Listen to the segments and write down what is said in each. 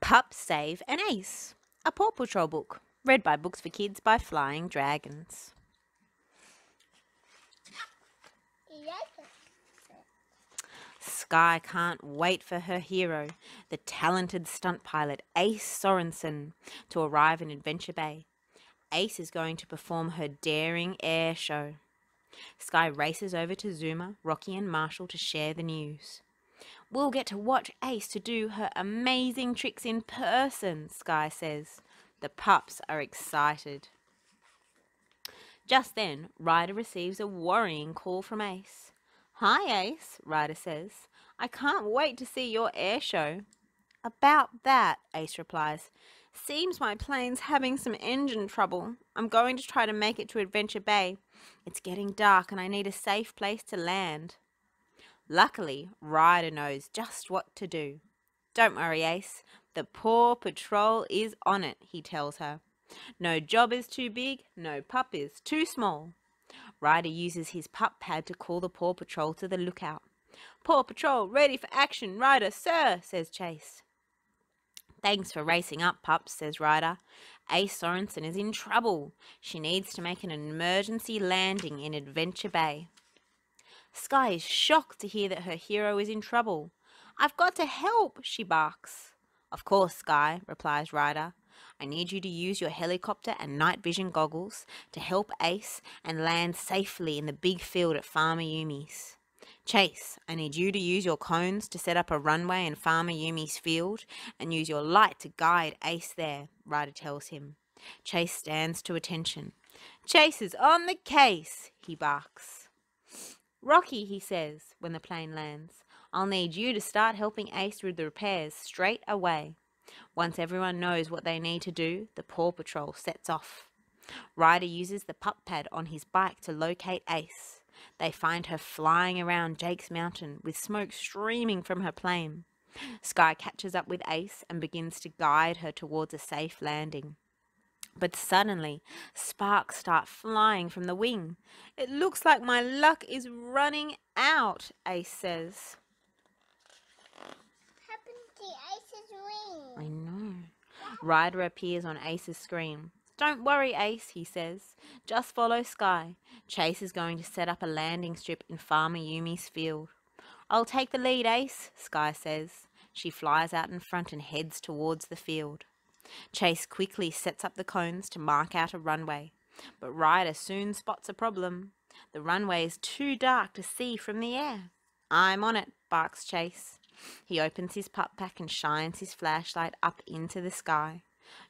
Pup Save an Ace, a Paw Patrol book, read by Books for Kids by Flying Dragons. Skye can't wait for her hero, the talented stunt pilot Ace Sorensen, to arrive in Adventure Bay. Ace is going to perform her daring air show. Skye races over to Zuma, Rocky, and Marshall to share the news. We'll get to watch Ace to do her amazing tricks in person, Skye says. The pups are excited. Just then, Ryder receives a worrying call from Ace. Hi, Ace, Ryder says. I can't wait to see your air show. About that, Ace replies. Seems my plane's having some engine trouble. I'm going to try to make it to Adventure Bay. It's getting dark and I need a safe place to land. Luckily, Ryder knows just what to do. Don't worry, Ace. The Paw Patrol is on it, he tells her. No job is too big, no pup is too small. Ryder uses his pup pad to call the Paw Patrol to the lookout. Paw Patrol, ready for action, Ryder, sir, says Chase. Thanks for racing up, pups, says Ryder. Ace Sorensen is in trouble. She needs to make an emergency landing in Adventure Bay. Skye is shocked to hear that her hero is in trouble. I've got to help, she barks. Of course, Skye, replies Ryder. I need you to use your helicopter and night vision goggles to help Ace and land safely in the big field at Farmer Yumi's. Chase, I need you to use your cones to set up a runway in Farmer Yumi's field and use your light to guide Ace there, Ryder tells him. Chase stands to attention. Chase is on the case, he barks. Rocky, he says, when the plane lands, I'll need you to start helping Ace with the repairs straight away. Once everyone knows what they need to do, the Paw Patrol sets off. Ryder uses the pup pad on his bike to locate Ace. They find her flying around Jake's mountain with smoke streaming from her plane. Skye catches up with Ace and begins to guide her towards a safe landing. But suddenly, sparks start flying from the wing. It looks like my luck is running out, Ace says. happened to Ace's wing? I know. Ryder appears on Ace's screen. Don't worry, Ace, he says. Just follow Skye. Chase is going to set up a landing strip in Farmer Yumi's field. I'll take the lead, Ace, Skye says. She flies out in front and heads towards the field. Chase quickly sets up the cones to mark out a runway, but Ryder soon spots a problem. The runway is too dark to see from the air. I'm on it, barks Chase. He opens his pup pack and shines his flashlight up into the sky.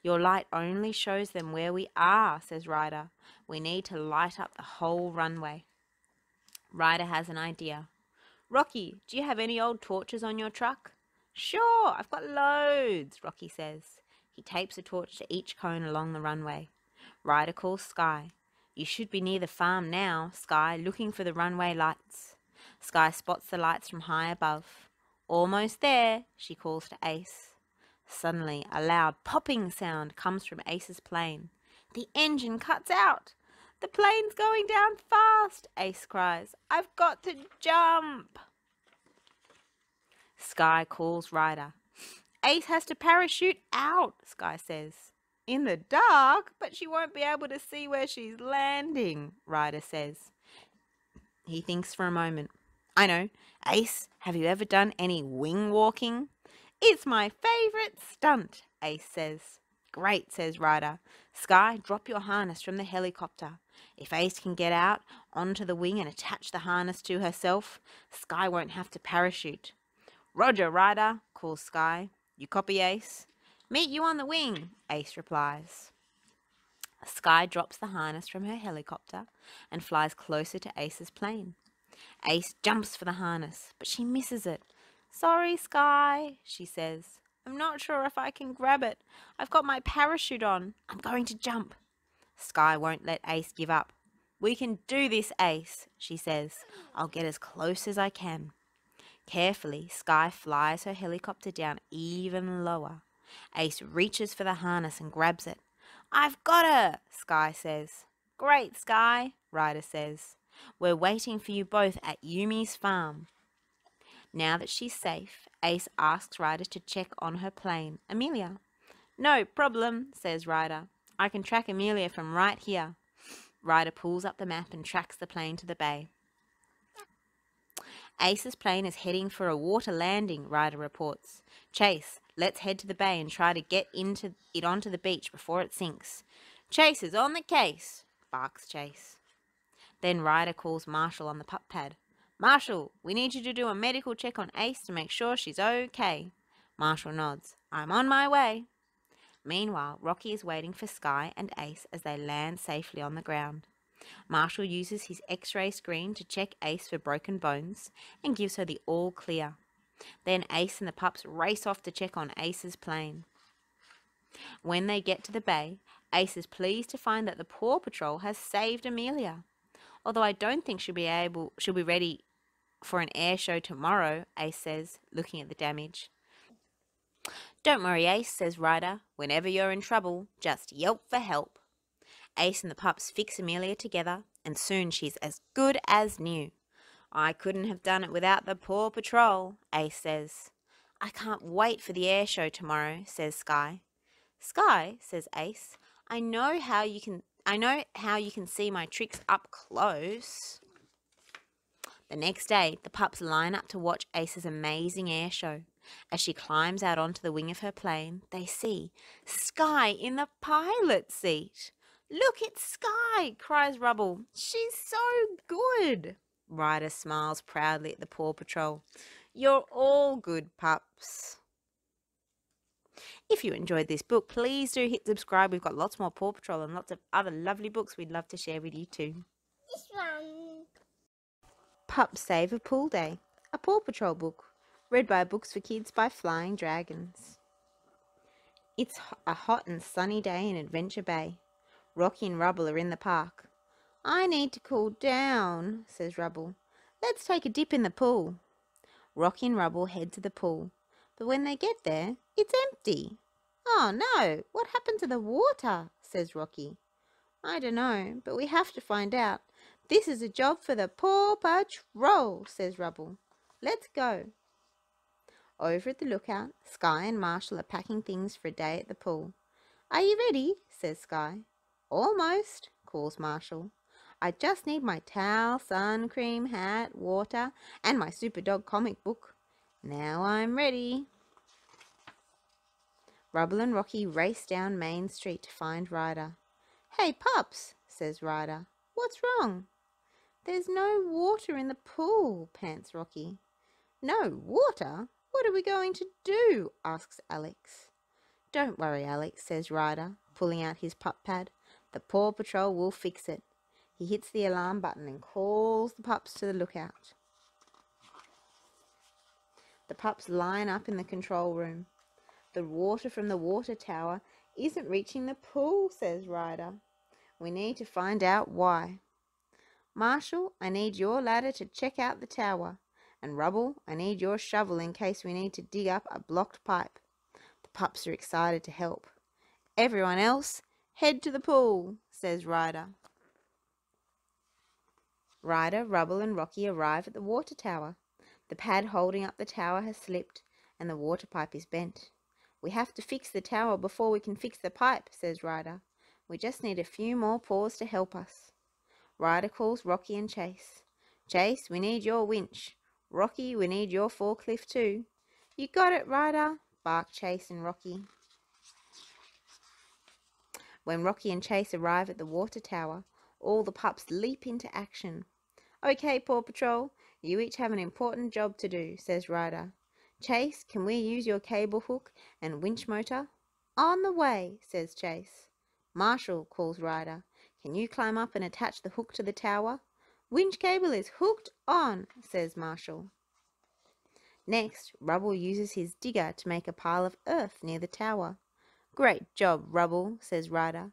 Your light only shows them where we are, says Ryder. We need to light up the whole runway. Ryder has an idea. Rocky, do you have any old torches on your truck? Sure, I've got loads, Rocky says. He tapes a torch to each cone along the runway. Ryder calls Skye. You should be near the farm now, Skye, looking for the runway lights. Skye spots the lights from high above. Almost there, she calls to Ace. Suddenly, a loud popping sound comes from Ace's plane. The engine cuts out. The plane's going down fast, Ace cries. I've got to jump. Skye calls Ryder. Ace has to parachute out, Skye says. In the dark, but she won't be able to see where she's landing, Ryder says. He thinks for a moment. I know. Ace, have you ever done any wing walking? It's my favourite stunt, Ace says. Great, says Ryder. Skye, drop your harness from the helicopter. If Ace can get out onto the wing and attach the harness to herself, Skye won't have to parachute. Roger, Ryder, calls Skye. You copy, Ace? Meet you on the wing, Ace replies. Skye drops the harness from her helicopter and flies closer to Ace's plane. Ace jumps for the harness, but she misses it. Sorry, Skye, she says. I'm not sure if I can grab it. I've got my parachute on. I'm going to jump. Skye won't let Ace give up. We can do this, Ace, she says. I'll get as close as I can. Carefully, Skye flies her helicopter down even lower. Ace reaches for the harness and grabs it. I've got her, Skye says. Great, Skye, Ryder says. We're waiting for you both at Yumi's farm. Now that she's safe, Ace asks Ryder to check on her plane, Amelia. No problem, says Ryder. I can track Amelia from right here. Ryder pulls up the map and tracks the plane to the bay. Ace's plane is heading for a water landing, Ryder reports. Chase, let's head to the bay and try to get into it onto the beach before it sinks. Chase is on the case, barks Chase. Then Ryder calls Marshall on the pup pad. Marshall, we need you to do a medical check on Ace to make sure she's okay. Marshall nods. I'm on my way. Meanwhile, Rocky is waiting for Skye and Ace as they land safely on the ground. Marshall uses his x ray screen to check Ace for broken bones and gives her the all clear. Then Ace and the pups race off to check on Ace's plane. When they get to the bay, Ace is pleased to find that the Paw Patrol has saved Amelia. Although I don't think she'll be able she'll be ready for an air show tomorrow, Ace says, looking at the damage. Don't worry, Ace, says Ryder. Whenever you're in trouble, just yelp for help. Ace and the pups fix Amelia together, and soon she's as good as new. I couldn't have done it without the Paw Patrol, Ace says. I can't wait for the air show tomorrow, says Skye. Skye, says Ace, I know how you can I know how you can see my tricks up close. The next day, the pups line up to watch Ace's amazing air show. As she climbs out onto the wing of her plane, they see Skye in the pilot seat. Look, it's Skye, cries Rubble. She's so good. Ryder smiles proudly at the Paw Patrol. You're all good pups. If you enjoyed this book, please do hit subscribe. We've got lots more Paw Patrol and lots of other lovely books we'd love to share with you too. This one. Pup Save a Pool Day, a Paw Patrol book, read by Books for Kids by Flying Dragons. It's a hot and sunny day in Adventure Bay. Rocky and Rubble are in the park. I need to cool down, says Rubble. Let's take a dip in the pool. Rocky and Rubble head to the pool, but when they get there, it's empty. Oh no, what happened to the water? says Rocky. I don't know, but we have to find out. This is a job for the Paw Patrol, says Rubble. Let's go. Over at the lookout, Skye and Marshall are packing things for a day at the pool. Are you ready? says Skye. Almost, calls Marshall. I just need my towel, sun cream, hat, water, and my Super Dog comic book. Now I'm ready. Rubble and Rocky race down Main Street to find Ryder. Hey, pups, says Ryder. What's wrong? There's no water in the pool, pants Rocky. No water? What are we going to do? asks Alex. Don't worry, Alex, says Ryder, pulling out his pup pad. The Paw Patrol will fix it. He hits the alarm button and calls the pups to the lookout. The pups line up in the control room. The water from the water tower isn't reaching the pool, says Ryder. We need to find out why. Marshall, I need your ladder to check out the tower. And Rubble, I need your shovel in case we need to dig up a blocked pipe. The pups are excited to help. Everyone else, head to the pool, says Ryder. Ryder, Rubble, and Rocky arrive at the water tower. The pad holding up the tower has slipped, and the water pipe is bent. We have to fix the tower before we can fix the pipe, says Ryder. We just need a few more paws to help us. Ryder calls Rocky and Chase. Chase, we need your winch. Rocky, we need your forklift too. You got it, Ryder, bark Chase and Rocky. When Rocky and Chase arrive at the water tower, all the pups leap into action. Okay, Paw Patrol, you each have an important job to do, says Ryder. Chase, can we use your cable hook and winch motor? On the way, says Chase. Marshall, calls Ryder. Can you climb up and attach the hook to the tower? Winch cable is hooked on, says Marshall. Next, Rubble uses his digger to make a pile of earth near the tower. Great job, Rubble, says Ryder.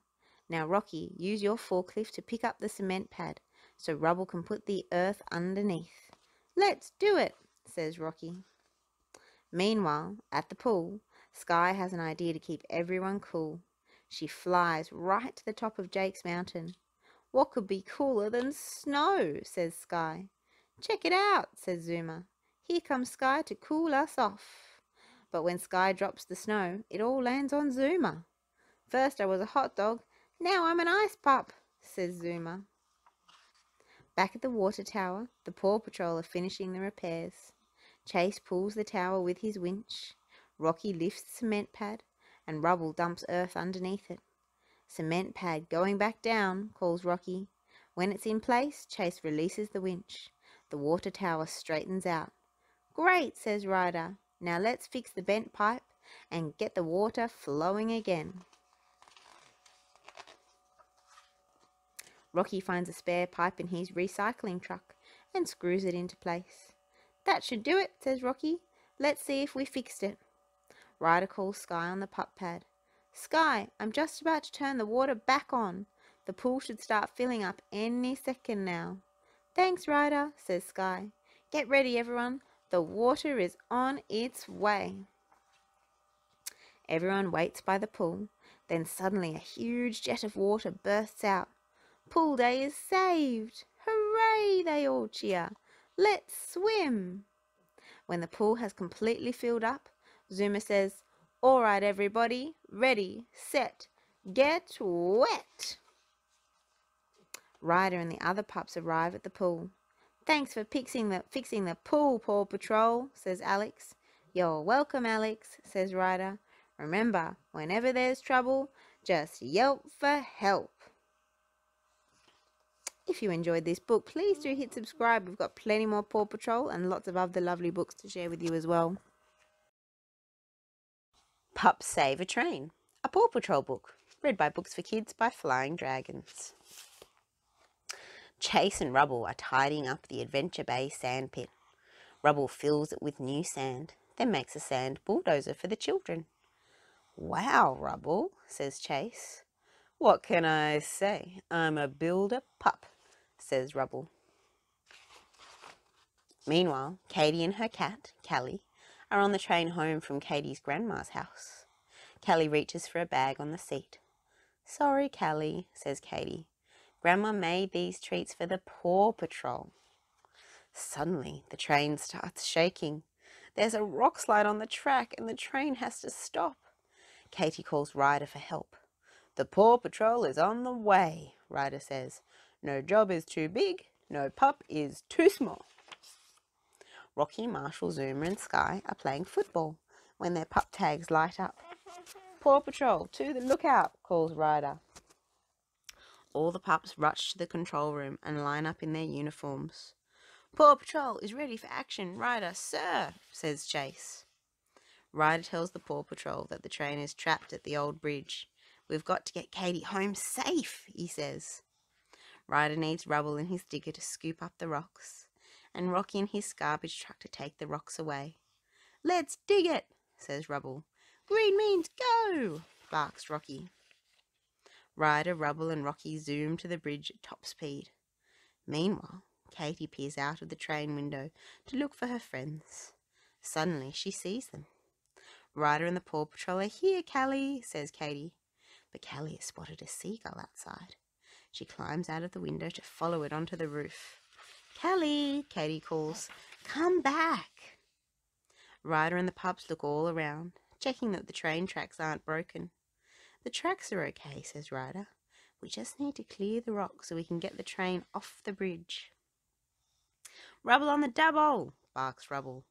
Now, Rocky, use your forklift to pick up the cement pad so Rubble can put the earth underneath. Let's do it, says Rocky. Meanwhile, at the pool, Skye has an idea to keep everyone cool. She flies right to the top of Jake's mountain. What could be cooler than snow? says Skye. Check it out, says Zuma. Here comes Skye to cool us off. But when Skye drops the snow, it all lands on Zuma. First I was a hot dog, now I'm an ice pup, says Zuma. Back at the water tower, the Paw Patrol are finishing the repairs. Chase pulls the tower with his winch. Rocky lifts cement pad, and Rubble dumps earth underneath it. Cement pad going back down, calls Rocky. When it's in place, Chase releases the winch. The water tower straightens out. Great, says Ryder. Now let's fix the bent pipe and get the water flowing again. Rocky finds a spare pipe in his recycling truck and screws it into place. That should do it, says Rocky. Let's see if we fixed it. Ryder calls Skye on the pup pad. Skye, I'm just about to turn the water back on. The pool should start filling up any second now. Thanks, Ryder, says Skye. Get ready, everyone. The water is on its way. Everyone waits by the pool. Then suddenly a huge jet of water bursts out. Pool day is saved! Hooray! They all cheer. Let's swim! When the pool has completely filled up, Zuma says, All right, everybody, ready, set, get wet. Ryder and the other pups arrive at the pool. Thanks for fixing the fixing the pool, Paw Patrol, says Alex. You're welcome, Alex, says Ryder. Remember, whenever there's trouble, just yelp for help. If you enjoyed this book, please do hit subscribe. We've got plenty more Paw Patrol and lots of other lovely books to share with you as well. Pups Save a Train, a Paw Patrol book, read by Books for Kids by Flying Dragons. Chase and Rubble are tidying up the Adventure Bay sand pit. Rubble fills it with new sand, then makes a sand bulldozer for the children. Wow, Rubble, says Chase. What can I say? I'm a builder pup, says Rubble. Meanwhile, Katie and her cat, Cali, are on the train home from Katie's grandma's house. Cali reaches for a bag on the seat. Sorry, Cali, says Katie. Grandma made these treats for the Paw Patrol. Suddenly, the train starts shaking. There's a rock slide on the track and the train has to stop. Katie calls Ryder for help. The Paw Patrol is on the way, Ryder says. No job is too big, no pup is too small. Rocky, Marshall, Zuma and Skye are playing football when their pup tags light up. Paw Patrol, to the lookout, calls Ryder. All the pups rush to the control room and line up in their uniforms. Paw Patrol is ready for action. Ryder, sir, says Chase. Ryder tells the Paw Patrol that the train is trapped at the old bridge. We've got to get Katie home safe, he says. Ryder needs Rubble in his digger to scoop up the rocks, and Rocky in his garbage truck to take the rocks away. Let's dig it, says Rubble. Green means go, barks Rocky. Ryder, Rubble, and Rocky zoom to the bridge at top speed. Meanwhile, Katie peers out of the train window to look for her friends. Suddenly, she sees them. Ryder and the Paw Patrol are here, Cali, says Katie. But Cali has spotted a seagull outside. She climbs out of the window to follow it onto the roof. Cali, Katie calls, come back. Ryder and the pups look all around, checking that the train tracks aren't broken. The tracks are okay, says Ryder. We just need to clear the rocks so we can get the train off the bridge. Rubble on the double, barks Rubble.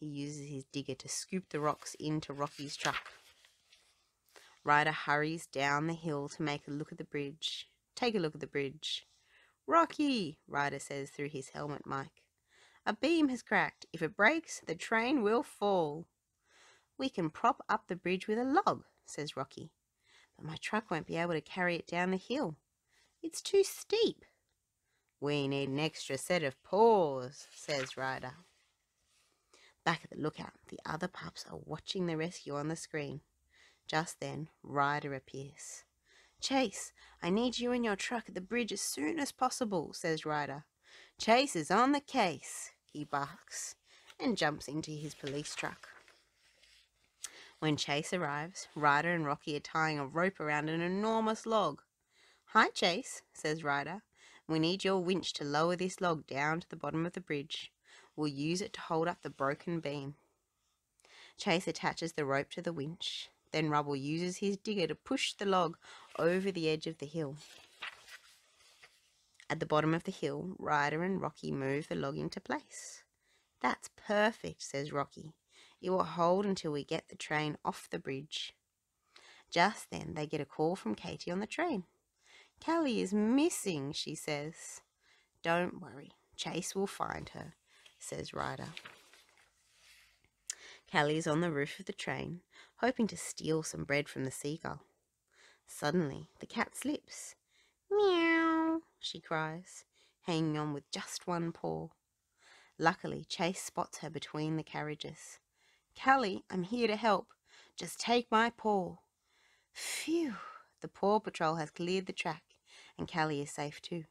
He uses his digger to scoop the rocks into Rocky's truck. Ryder hurries down the hill to make a look at the bridge. Take a look at the bridge. Rocky, Ryder says through his helmet mic. A beam has cracked. If it breaks, the train will fall. We can prop up the bridge with a log, says Rocky but my truck won't be able to carry it down the hill. It's too steep. We need an extra set of paws, says Ryder. Back at the lookout, the other pups are watching the rescue on the screen. Just then, Ryder appears. Chase, I need you and your truck at the bridge as soon as possible, says Ryder. Chase is on the case, he barks, and jumps into his police truck. When Chase arrives, Ryder and Rocky are tying a rope around an enormous log. Hi, Chase, says Ryder. We need your winch to lower this log down to the bottom of the bridge. We'll use it to hold up the broken beam. Chase attaches the rope to the winch. Then Rubble uses his digger to push the log over the edge of the hill. At the bottom of the hill, Ryder and Rocky move the log into place. That's perfect, says Rocky. It will hold until we get the train off the bridge. Just then they get a call from Katie on the train. Cali is missing, she says. Don't worry, Chase will find her, says Ryder. Cali is on the roof of the train, hoping to steal some bread from the seagull. Suddenly, the cat slips. Meow, she cries, hanging on with just one paw. Luckily, Chase spots her between the carriages. Cali, I'm here to help. Just take my paw. Phew! The Paw Patrol has cleared the track, and Cali is safe too.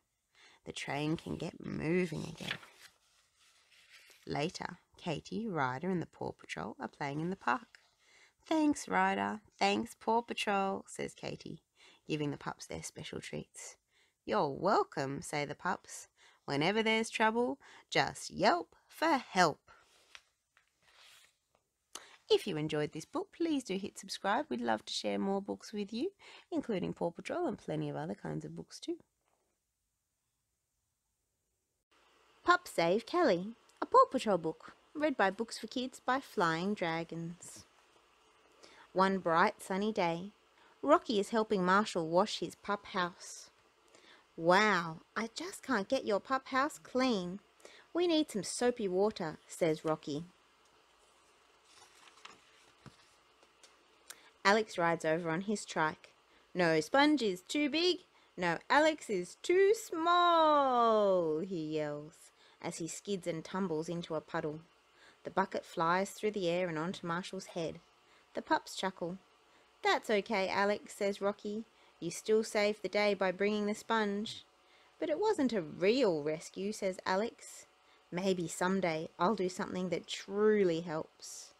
The train can get moving again. Later, Katie, Ryder, and the Paw Patrol are playing in the park. Thanks, Ryder. Thanks, Paw Patrol, says Katie, giving the pups their special treats. You're welcome, say the pups. Whenever there's trouble, just yelp for help. If you enjoyed this book, please do hit subscribe. We'd love to share more books with you, including Paw Patrol and plenty of other kinds of books too. Pup Save Cali, a Paw Patrol book, read by Books for Kids by Flying Dragons. One bright sunny day, Rocky is helping Marshall wash his pup house. Wow, I just can't get your pup house clean. We need some soapy water, says Rocky. Alex rides over on his trike. No sponge is too big. No Alex is too small, he yells as he skids and tumbles into a puddle. The bucket flies through the air and onto Marshall's head. The pups chuckle. That's okay, Alex, says Rocky. You still saved the day by bringing the sponge. But it wasn't a real rescue, says Alex. Maybe someday I'll do something that truly helps.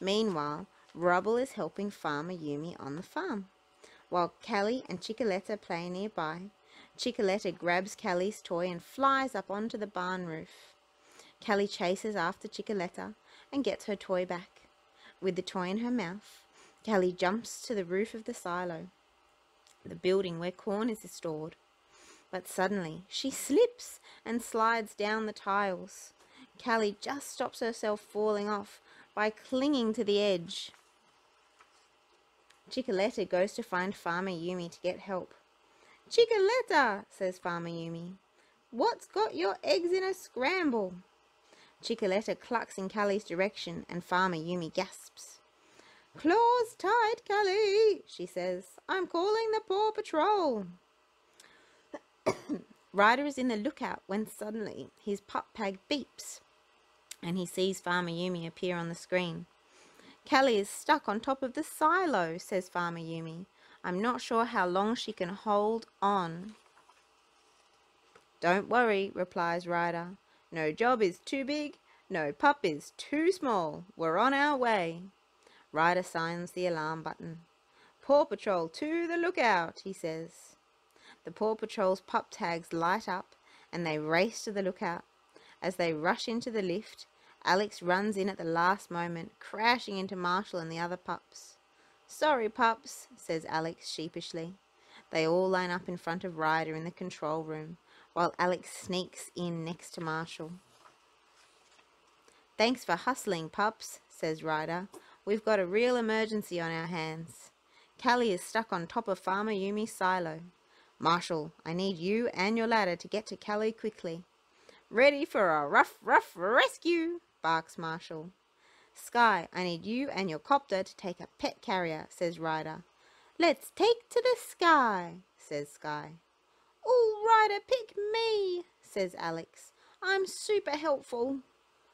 Meanwhile, Rubble is helping Farmer Yumi on the farm. While Cali and Chickaletta play nearby, Chickaletta grabs Cali's toy and flies up onto the barn roof. Cali chases after Chickaletta and gets her toy back. With the toy in her mouth, Cali jumps to the roof of the silo the building where corn is stored. But suddenly she slips and slides down the tiles. Cali just stops herself falling off by clinging to the edge. Chickaletta goes to find Farmer Yumi to get help. Chickaletta, says Farmer Yumi, what's got your eggs in a scramble? Chickaletta clucks in Cali's direction and Farmer Yumi gasps. Claws tight, Cali, she says. I'm calling the Paw Patrol. Ryder is in the lookout when suddenly his pup pad beeps and he sees Farmer Yumi appear on the screen. Cali is stuck on top of the silo, says Farmer Yumi. I'm not sure how long she can hold on. Don't worry, replies Ryder. No job is too big, no pup is too small. We're on our way. Ryder signs the alarm button. Paw Patrol to the lookout, he says. The Paw Patrol's pup tags light up and they race to the lookout. As they rush into the lift, Alex runs in at the last moment, crashing into Marshall and the other pups. Sorry, pups, says Alex sheepishly. They all line up in front of Ryder in the control room, while Alex sneaks in next to Marshall. Thanks for hustling, pups, says Ryder. We've got a real emergency on our hands. Cali is stuck on top of Farmer Yumi's silo. Marshall, I need you and your ladder to get to Cali quickly. Ready for a rough, rough rescue, barks Marshall. Skye, I need you and your copter to take a pet carrier, says Ryder. Let's take to the sky, says Skye. Oh, Ryder, pick me, says Alex. I'm super helpful.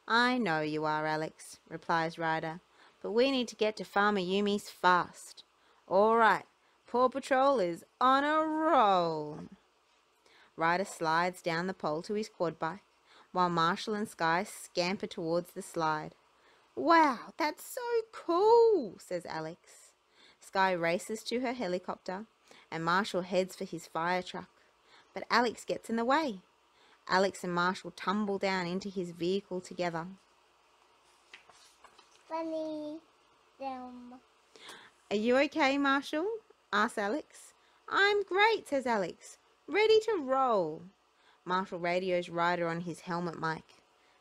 I know you are, Alex, replies Ryder, but we need to get to Farmer Yumi's fast. All right, Paw Patrol is on a roll. Ryder slides down the pole to his quad bike, while Marshall and Skye scamper towards the slide. Wow, that's so cool, says Alex. Skye races to her helicopter, and Marshall heads for his fire truck. But Alex gets in the way. Alex and Marshall tumble down into his vehicle together. Funny. Them. Are you okay, Marshall? asks Alex. I'm great, says Alex. Ready to roll. Marshall radios Ryder on his helmet mic.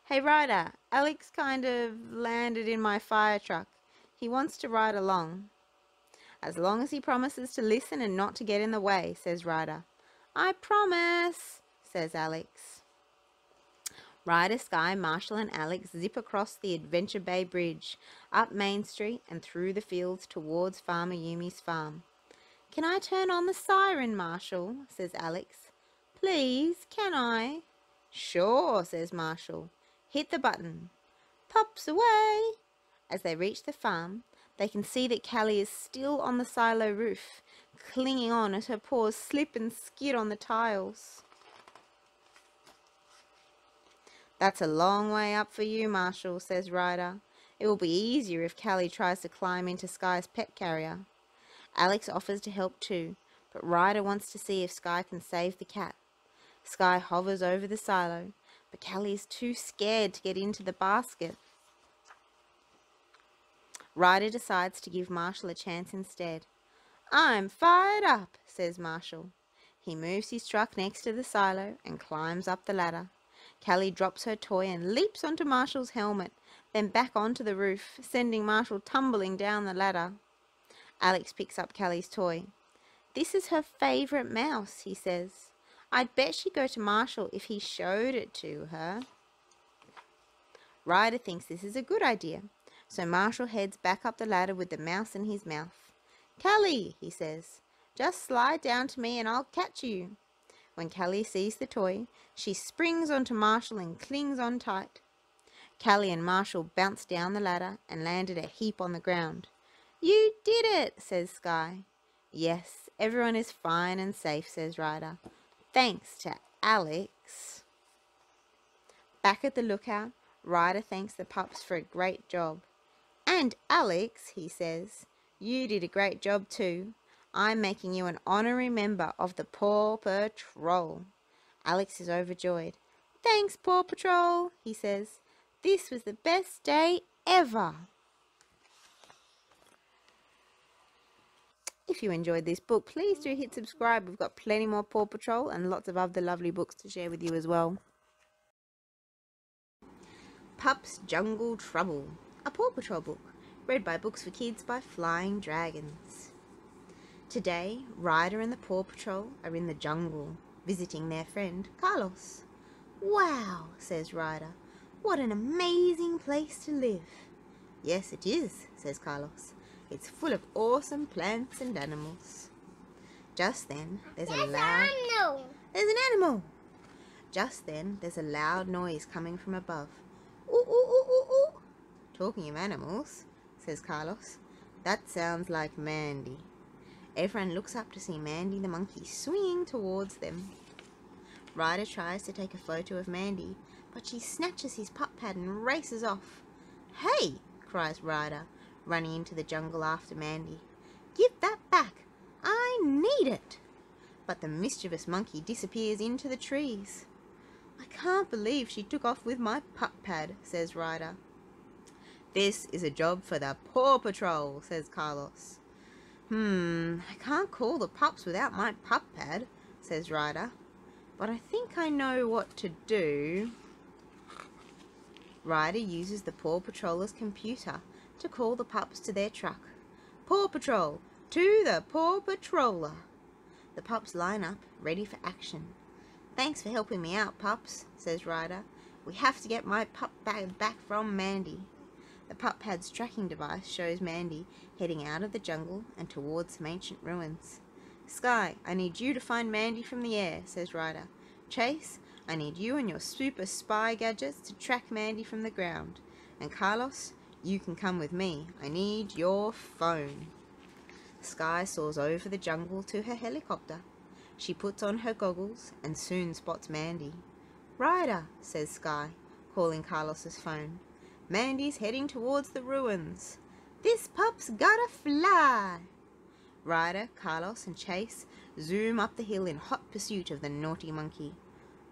Hey, Ryder, Alex kind of landed in my fire truck. He wants to ride along. As long as he promises to listen and not to get in the way, says Ryder. I promise, says Alex. Ryder, Skye, Marshall, and Alex zip across the Adventure Bay Bridge, up Main Street, and through the fields towards Farmer Yumi's farm. Can I turn on the siren, Marshall? says Alex. Please, can I? Sure, says Marshall. Hit the button. Pops away. As they reach the farm, they can see that Cali is still on the silo roof, clinging on as her paws slip and skid on the tiles. That's a long way up for you, Marshall, says Ryder. It will be easier if Cali tries to climb into Skye's pet carrier. Alex offers to help too, but Ryder wants to see if Skye can save the cat. Skye hovers over the silo, but Cali is too scared to get into the basket. Ryder decides to give Marshall a chance instead. I'm fired up, says Marshall. He moves his truck next to the silo and climbs up the ladder. Cali drops her toy and leaps onto Marshall's helmet, then back onto the roof, sending Marshall tumbling down the ladder. Alex picks up Cali's toy. This is her favourite mouse, he says. I'd bet she'd go to Marshall if he showed it to her. Ryder thinks this is a good idea, so Marshall heads back up the ladder with the mouse in his mouth. Cali, he says, just slide down to me and I'll catch you. When Cali sees the toy, she springs onto Marshall and clings on tight. Cali and Marshall bounce down the ladder and land in a heap on the ground. You did it, says Skye. Yes, everyone is fine and safe, says Ryder. Thanks to Alex. Back at the lookout, Ryder thanks the pups for a great job. And Alex, he says, you did a great job too. I'm making you an honorary member of the Paw Patrol. Alex is overjoyed. Thanks, Paw Patrol, he says. This was the best day ever. If you enjoyed this book, please do hit subscribe. We've got plenty more Paw Patrol and lots of other lovely books to share with you as well. Pup's Jungle Trouble, a Paw Patrol book, read by Books for Kids by Flying Dragons. Today, Ryder and the Paw Patrol are in the jungle, visiting their friend Carlos. Wow, says Ryder, what an amazing place to live. Yes, it is, says Carlos. It's full of awesome plants and animals. Just then, there's a loud... No. There's an animal! Just then, there's a loud noise coming from above. Ooh, ooh, ooh, ooh, ooh. Talking of animals, says Carlos, that sounds like Mandy. Everyone looks up to see Mandy the monkey swinging towards them. Ryder tries to take a photo of Mandy, but she snatches his pup pad and races off. Hey, cries Ryder, running into the jungle after Mandy. Give that back! I need it! But the mischievous monkey disappears into the trees. I can't believe she took off with my pup pad, says Ryder. This is a job for the Paw Patrol, says Carlos. Hmm, I can't call the pups without my pup pad, says Ryder. But I think I know what to do. Ryder uses the Paw Patroller's computer to call the pups to their truck. Paw Patrol, to the Paw Patroller. The pups line up, ready for action. Thanks for helping me out, pups, says Ryder. We have to get my pup pad back from Mandy. The pup pad's tracking device shows Mandy heading out of the jungle and towards some ancient ruins. Skye, I need you to find Mandy from the air, says Ryder. Chase, I need you and your super spy gadgets to track Mandy from the ground. And Carlos, you can come with me. I need your phone. Skye soars over the jungle to her helicopter. She puts on her goggles and soon spots Mandy. Ryder, says Skye, calling Carlos's phone. Mandy's heading towards the ruins. This pup's gotta fly. Ryder, Carlos and Chase zoom up the hill in hot pursuit of the naughty monkey.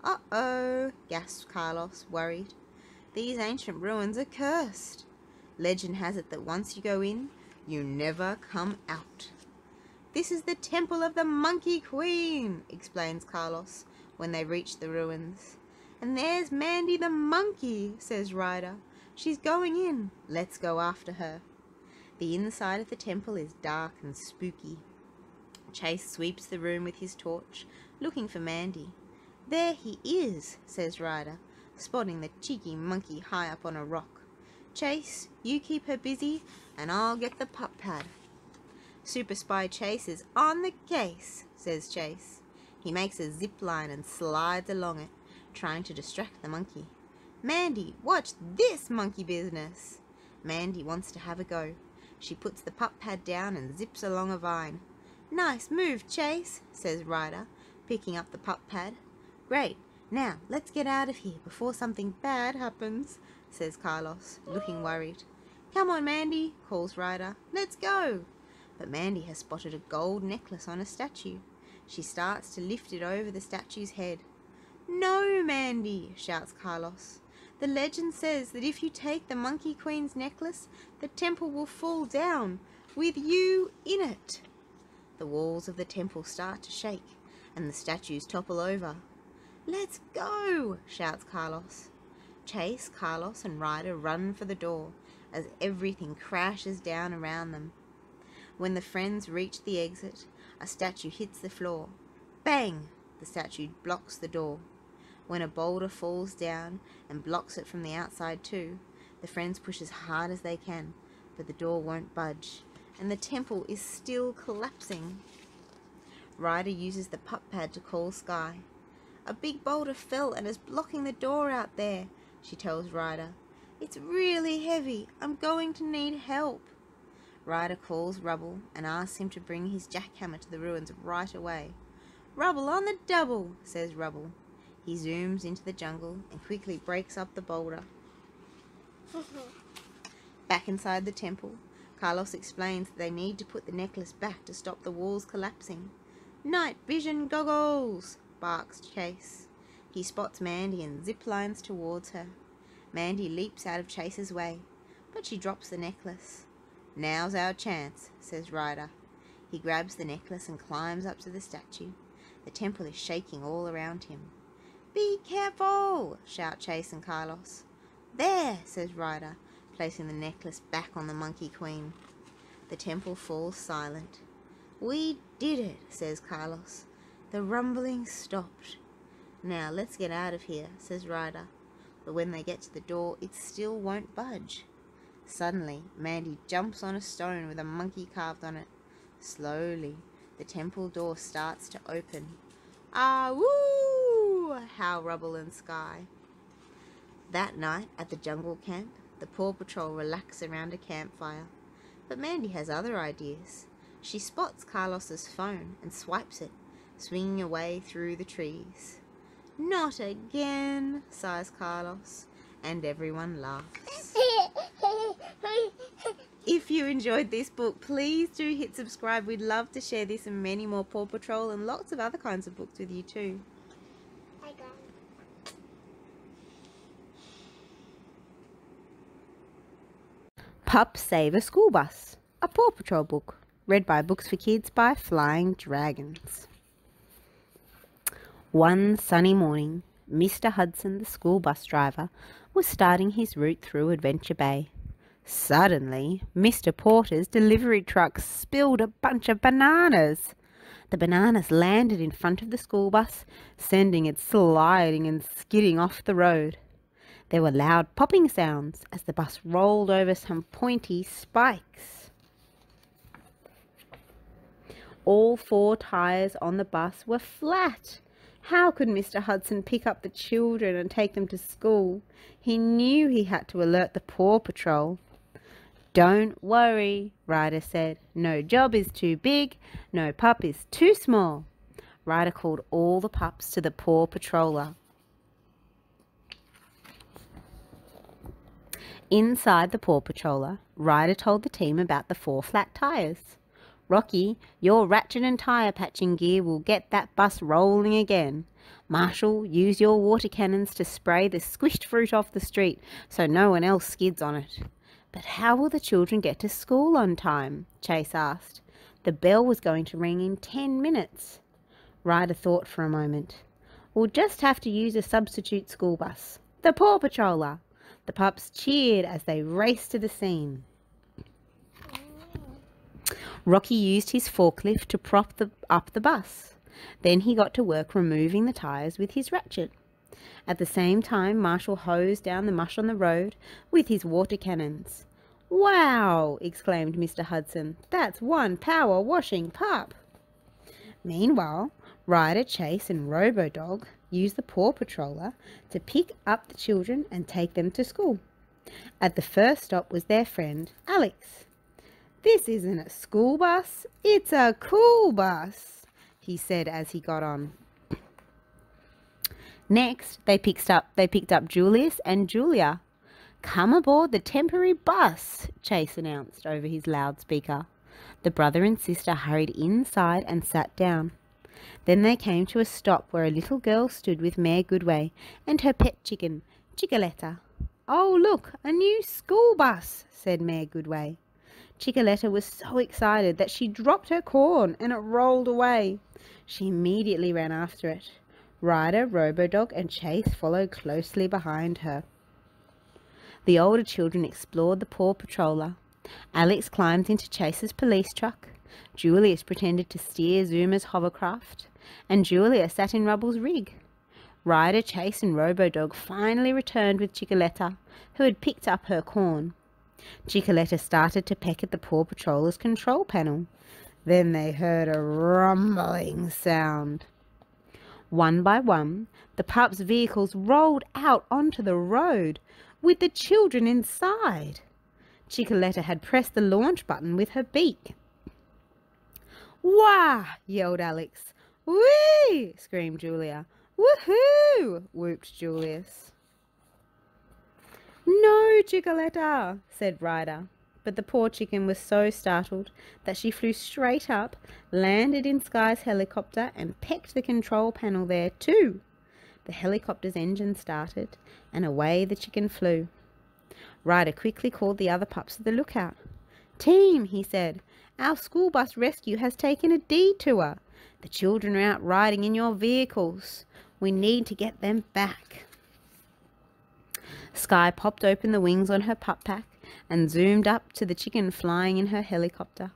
Uh-oh, gasped Carlos, worried. These ancient ruins are cursed. Legend has it that once you go in, you never come out. This is the temple of the Monkey Queen, explains Carlos when they reach the ruins. And there's Mandy the monkey, says Ryder. She's going in. Let's go after her. The inside of the temple is dark and spooky. Chase sweeps the room with his torch, looking for Mandy. There he is, says Ryder, spotting the cheeky monkey high up on a rock. Chase, you keep her busy, and I'll get the pup pad. Super Spy Chase is on the case, says Chase. He makes a zip line and slides along it, trying to distract the monkey. Mandy, watch this monkey business. Mandy wants to have a go. She puts the pup pad down and zips along a vine. Nice move, Chase, says Ryder, picking up the pup pad. Great, now let's get out of here before something bad happens, says Carlos, looking worried. Come on, Mandy, calls Ryder. Let's go. But Mandy has spotted a gold necklace on a statue. She starts to lift it over the statue's head. No, Mandy, shouts Carlos. The legend says that if you take the Monkey Queen's necklace, the temple will fall down, with you in it. The walls of the temple start to shake, and the statues topple over. Let's go, shouts Carlos. Chase, Carlos, and Ryder run for the door as everything crashes down around them. When the friends reach the exit, a statue hits the floor. Bang! The statue blocks the door. When a boulder falls down and blocks it from the outside too, the friends push as hard as they can, but the door won't budge, and the temple is still collapsing. Ryder uses the pup pad to call Skye. A big boulder fell and is blocking the door out there, she tells Ryder. It's really heavy. I'm going to need help. Ryder calls Rubble and asks him to bring his jackhammer to the ruins right away. Rubble on the double, says Rubble. He zooms into the jungle and quickly breaks up the boulder. back inside the temple, Carlos explains that they need to put the necklace back to stop the walls collapsing. Night vision goggles, barks Chase. He spots Mandy and ziplines towards her. Mandy leaps out of Chase's way, but she drops the necklace. Now's our chance, says Ryder. He grabs the necklace and climbs up to the statue. The temple is shaking all around him. Be careful! shout Chase and Carlos. There, says Ryder, placing the necklace back on the Monkey Queen. The temple falls silent. We did it, says Carlos. The rumbling stopped. Now let's get out of here, says Ryder. But when they get to the door, it still won't budge. Suddenly, Mandy jumps on a stone with a monkey carved on it. Slowly, the temple door starts to open. Ah, woo! Howl Rubble and Skye. That night, at the jungle camp, the Paw Patrol relax around a campfire. But Mandy has other ideas. She spots Carlos's phone and swipes it, swinging away through the trees. Not again, sighs Carlos, and everyone laughs. If you enjoyed this book, please do hit subscribe. We'd love to share this and many more Paw Patrol and lots of other kinds of books with you too. Got. Pup Save a School Bus, a Paw Patrol book, read by Books for Kids by Flying Dragons. One sunny morning, Mr. Hudson, the school bus driver, was starting his route through Adventure Bay. Suddenly, Mr. Porter's delivery truck spilled a bunch of bananas. The bananas landed in front of the school bus, sending it sliding and skidding off the road. There were loud popping sounds as the bus rolled over some pointy spikes. All four tires on the bus were flat. How could Mr. Hudson pick up the children and take them to school? He knew he had to alert the Paw Patrol. Don't worry, Ryder said. No job is too big, no pup is too small. Ryder called all the pups to the Paw Patroller. Inside the Paw Patroller, Ryder told the team about the four flat tires. Rocky, your ratchet and tire patching gear will get that bus rolling again. Marshall, use your water cannons to spray the squished fruit off the street so no one else skids on it. But how will the children get to school on time? Chase asked. The bell was going to ring in ten minutes. Ryder thought for a moment. We'll just have to use a substitute school bus. The Paw Patroller. The pups cheered as they raced to the scene. Rocky used his forklift to prop the, up the bus. Then he got to work removing the tyres with his ratchet. At the same time, Marshall hosed down the mush on the road with his water cannons. Wow! exclaimed Mr. Hudson. That's one power washing pup. Meanwhile, Ryder, Chase, and Robodog used the Paw Patroller to pick up the children and take them to school. At the first stop was their friend, Alex. This isn't a school bus, it's a cool bus, he said as he got on. Next, they picked up they picked up Julius and Julia. Come aboard the temporary bus, Chase announced over his loudspeaker. The brother and sister hurried inside and sat down. Then they came to a stop where a little girl stood with Mayor Goodway and her pet chicken, Chickaletta. Oh, look, a new school bus, said Mayor Goodway. Chickaletta was so excited that she dropped her corn and it rolled away. She immediately ran after it. Ryder, Robodog, and Chase followed closely behind her. The older children explored the Paw Patroller. Alex climbed into Chase's police truck. Julius pretended to steer Zuma's hovercraft. And Julia sat in Rubble's rig. Ryder, Chase, and Robodog finally returned with Chickaletta, who had picked up her corn. Chickaletta started to peck at the Paw Patroller's control panel. Then they heard a rumbling sound. One by one, the pup's vehicles rolled out onto the road, with the children inside. Chickaletta had pressed the launch button with her beak. Wah! yelled Alex. Whee! screamed Julia. Woohoo! whooped Julius. No, Chickaletta, said Ryder. But the poor chicken was so startled that she flew straight up, landed in Skye's helicopter, and pecked the control panel there too. The helicopter's engine started, and away the chicken flew. Ryder quickly called the other pups to the lookout. Team, he said, our school bus rescue has taken a detour. The children are out riding in your vehicles. We need to get them back. Skye popped open the wings on her pup pack and zoomed up to the chicken flying in her helicopter.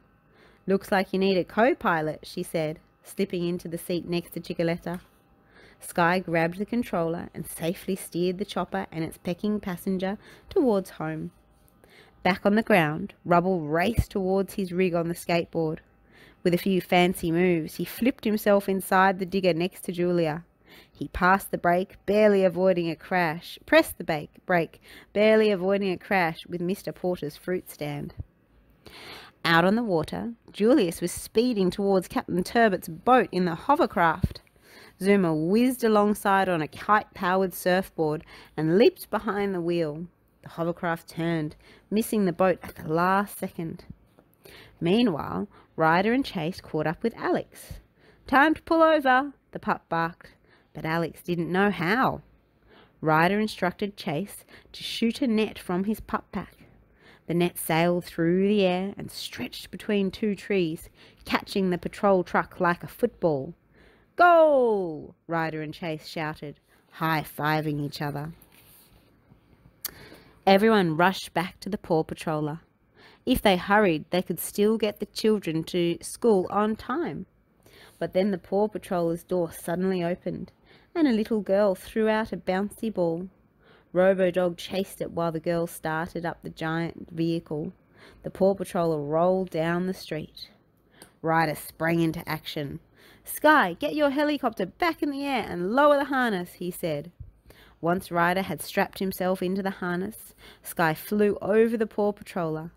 Looks like you need a co-pilot, she said, slipping into the seat next to Chickaletta. Skye grabbed the controller and safely steered the chopper and its pecking passenger towards home. Back on the ground, Rubble raced towards his rig on the skateboard. With a few fancy moves, he flipped himself inside the digger next to Julia. He passed the brake, barely avoiding a crash, pressed the brake, brake, barely avoiding a crash with Mr. Porter's fruit stand. Out on the water, Julius was speeding towards Captain Turbot's boat in the hovercraft. Zuma whizzed alongside on a kite-powered surfboard and leaped behind the wheel. The hovercraft turned, missing the boat at the last second. Meanwhile, Ryder and Chase caught up with Alex. Time to pull over, the pup barked but Alex didn't know how. Ryder instructed Chase to shoot a net from his pup pack. The net sailed through the air and stretched between two trees, catching the patrol truck like a football. Goal! Ryder and Chase shouted, high-fiving each other. Everyone rushed back to the Paw Patroller. If they hurried, they could still get the children to school on time. But then the Paw Patroller's door suddenly opened, and a little girl threw out a bouncy ball. Robodog chased it while the girl started up the giant vehicle. The Paw Patroller rolled down the street. Ryder sprang into action. Skye, get your helicopter back in the air and lower the harness, he said. Once Ryder had strapped himself into the harness, Skye flew over the Paw Patroller.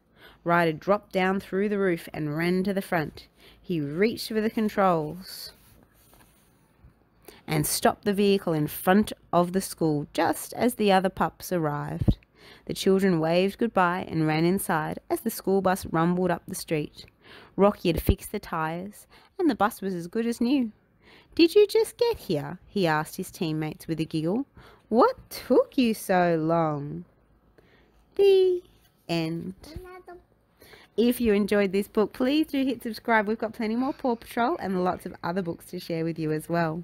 Ryder dropped down through the roof and ran to the front. He reached for the controls and stopped the vehicle in front of the school just as the other pups arrived. The children waved goodbye and ran inside as the school bus rumbled up the street. Rocky had fixed the tyres, and the bus was as good as new. Did you just get here? he asked his teammates with a giggle. What took you so long? The end. If you enjoyed this book, please do hit subscribe. We've got plenty more Paw Patrol and lots of other books to share with you as well.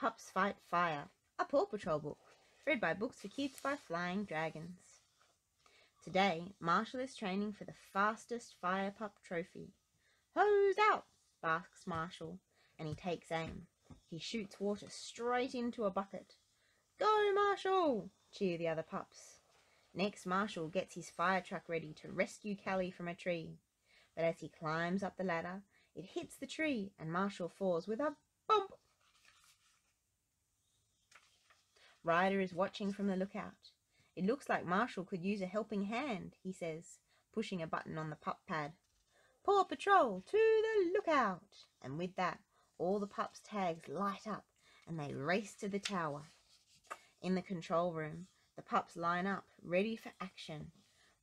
Pups Fight Fire, a Paw Patrol book, read by Books for Kids by Flying Dragons. Today, Marshall is training for the fastest fire pup trophy. Hose out, barks Marshall, and he takes aim. He shoots water straight into a bucket. Go, Marshall! cheer the other pups. Next, Marshall gets his fire truck ready to rescue Cali from a tree. But as he climbs up the ladder, it hits the tree and Marshall falls with a bump. Ryder is watching from the lookout. It looks like Marshall could use a helping hand, he says, pushing a button on the pup pad. Paw Patrol to the lookout! And with that, all the pups' tags light up and they race to the tower. In the control room, the pups line up, ready for action.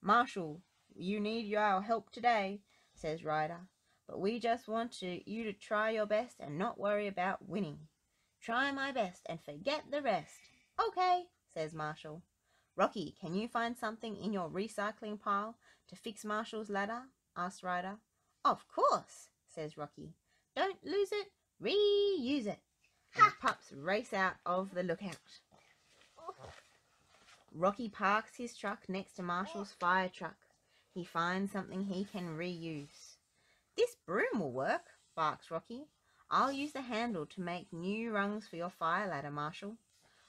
Marshall, you need our help today, says Ryder, but we just want to, you to try your best and not worry about winning. Try my best and forget the rest. Okay, says Marshall. Rocky, can you find something in your recycling pile to fix Marshall's ladder? asks Ryder. Of course, says Rocky. Don't lose it, reuse it. And the pups race out of the lookout. Rocky parks his truck next to Marshall's fire truck. He finds something he can reuse. This broom will work, barks Rocky. I'll use the handle to make new rungs for your fire ladder, Marshall.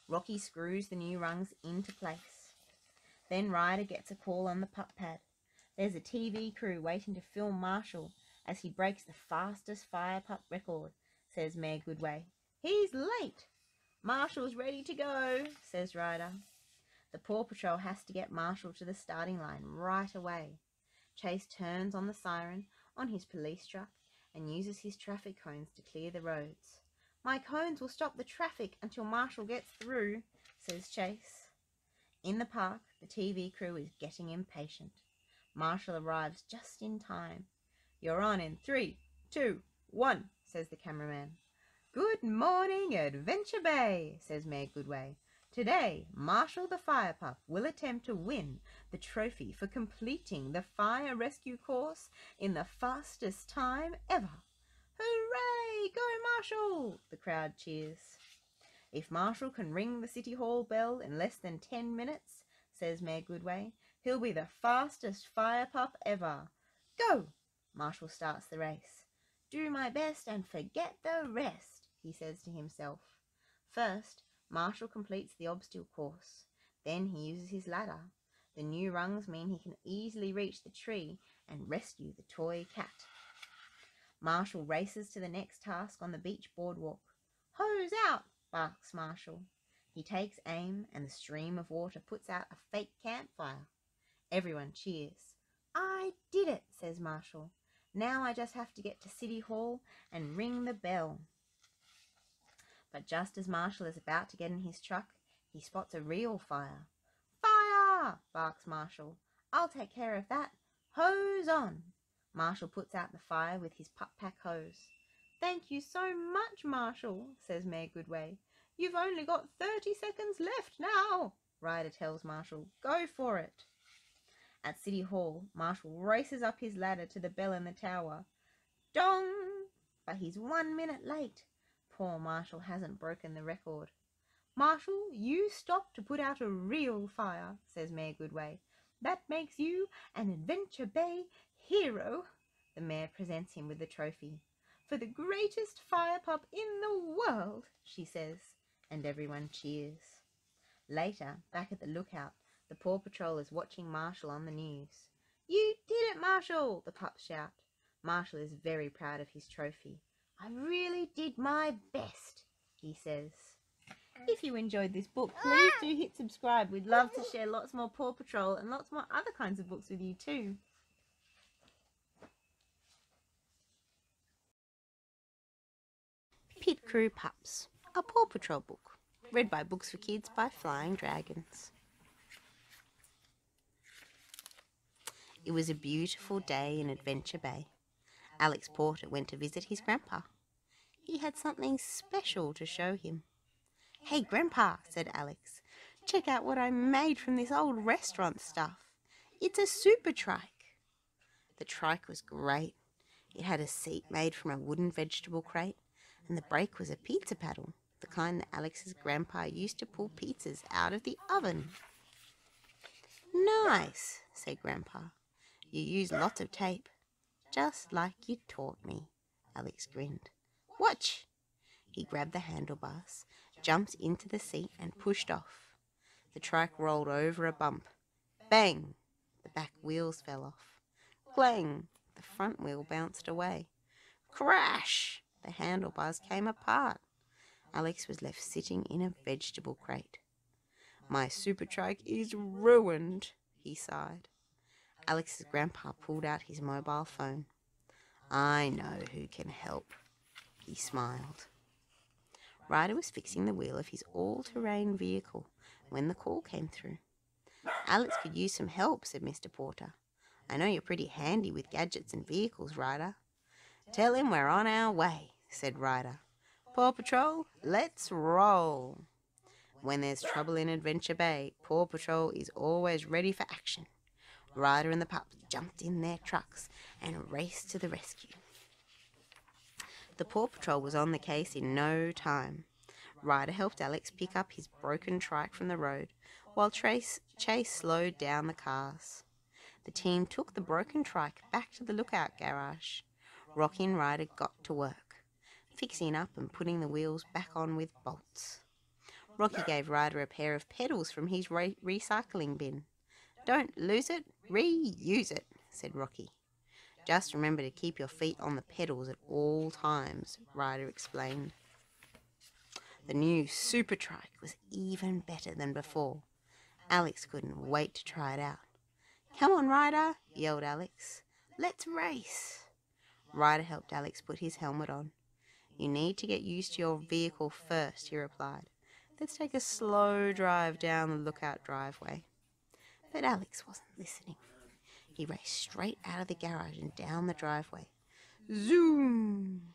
Rocky screws the new rungs into place. Then Ryder gets a call on the pup pad. There's a TV crew waiting to film Marshall as he breaks the fastest fire pup record, says Mayor Goodway. He's late. Marshall's ready to go, says Ryder. The Paw Patrol has to get Marshall to the starting line right away. Chase turns on the siren on his police truck and uses his traffic cones to clear the roads. My cones will stop the traffic until Marshall gets through, says Chase. In the park, the TV crew is getting impatient. Marshall arrives just in time. You're on in three, two, one, says the cameraman. Good morning, Adventure Bay, says Mayor Goodway. Today, Marshall the Fire Pup will attempt to win the trophy for completing the fire rescue course in the fastest time ever. Hooray! Go Marshall! The crowd cheers. If Marshall can ring the City Hall bell in less than ten minutes, says Mayor Goodway, he'll be the fastest fire pup ever. Go! Marshall starts the race. Do my best and forget the rest, he says to himself. First, Marshall completes the obstacle course. Then he uses his ladder. The new rungs mean he can easily reach the tree and rescue the toy cat. Marshall races to the next task on the beach boardwalk. Hose out, barks Marshall. He takes aim and the stream of water puts out a fake campfire. Everyone cheers. I did it, says Marshall. Now I just have to get to City Hall and ring the bell. But just as Marshall is about to get in his truck, he spots a real fire. Fire! barks Marshall. I'll take care of that. Hose on! Marshall puts out the fire with his pup pack hose. Thank you so much, Marshall, says Mayor Goodway. You've only got thirty seconds left now. Ryder tells Marshall, go for it. At City Hall, Marshall races up his ladder to the bell in the tower. Dong! But he's one minute late. Poor Marshall hasn't broken the record. Marshall, you stopped to put out a real fire, says Mayor Goodway. That makes you an Adventure Bay hero. The mayor presents him with the trophy. For the greatest fire pup in the world, she says, and everyone cheers. Later, back at the lookout, the Paw Patrol is watching Marshall on the news. You did it, Marshall! The pups shout. Marshall is very proud of his trophy. I really did my best, he says. If you enjoyed this book, please do hit subscribe. We'd love to share lots more Paw Patrol and lots more other kinds of books with you too. Pit Crew Pups, a Paw Patrol book, read by Books for Kids by Flying Dragons. It was a beautiful day in Adventure Bay. Alex Porter went to visit his grandpa. He had something special to show him. Hey, Grandpa, said Alex, check out what I made from this old restaurant stuff. It's a super trike. The trike was great. It had a seat made from a wooden vegetable crate, and the brake was a pizza paddle, the kind that Alex's grandpa used to pull pizzas out of the oven. Nice, said Grandpa. You use lots of tape, just like you taught me. Alex grinned. Watch! He grabbed the handlebars, jumped into the seat, and pushed off. The trike rolled over a bump. Bang! The back wheels fell off. Clang! The front wheel bounced away. Crash! The handlebars came apart. Alex was left sitting in a vegetable crate. My super trike is ruined, he sighed. Alex's grandpa pulled out his mobile phone. I know who can help, he smiled. Ryder was fixing the wheel of his all terrain vehicle when the call came through. Alex could use some help, said Mr. Porter. I know you're pretty handy with gadgets and vehicles, Ryder. Tell him we're on our way, said Ryder. Paw Patrol, let's roll. When there's trouble in Adventure Bay, Paw Patrol is always ready for action. Ryder and the pups jumped in their trucks and raced to the rescue. The Paw Patrol was on the case in no time. Ryder helped Alex pick up his broken trike from the road, while Trace, Chase slowed down the cars. The team took the broken trike back to the lookout garage. Rocky and Ryder got to work, fixing up and putting the wheels back on with bolts. Rocky gave Ryder a pair of pedals from his re- recycling bin. Don't lose it, reuse it, said Rocky. Just remember to keep your feet on the pedals at all times, Ryder explained. The new super trike was even better than before. Alex couldn't wait to try it out. Come on, Ryder, yelled Alex. Let's race. Ryder helped Alex put his helmet on. You need to get used to your vehicle first, he replied. Let's take a slow drive down the lookout driveway. But Alex wasn't listening. He raced straight out of the garage and down the driveway. Zoom!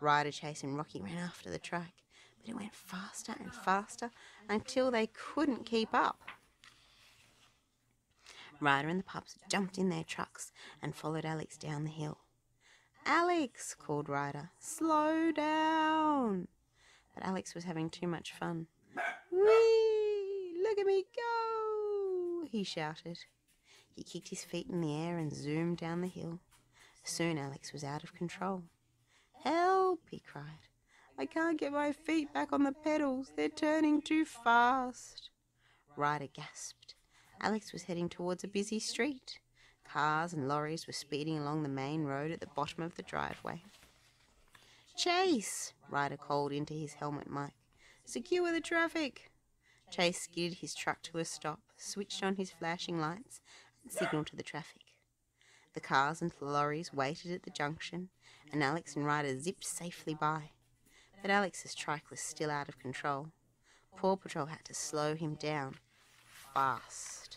Ryder, Chase, and Rocky ran after the trike, but it went faster and faster until they couldn't keep up. Ryder and the pups jumped in their trucks and followed Alex down the hill. Alex, called Ryder, slow down. But Alex was having too much fun. Whee! Look at me go! he shouted. He kicked his feet in the air and zoomed down the hill. Soon Alex was out of control. Help! he cried. I can't get my feet back on the pedals. They're turning too fast. Ryder gasped. Alex was heading towards a busy street. Cars and lorries were speeding along the main road at the bottom of the driveway. Chase! Ryder called into his helmet mic. Secure the traffic! Chase skidded his truck to a stop, switched on his flashing lights, and signalled to the traffic. The cars and lorries waited at the junction, and Alex and Ryder zipped safely by. But Alex's trike was still out of control. Paw Patrol had to slow him down fast.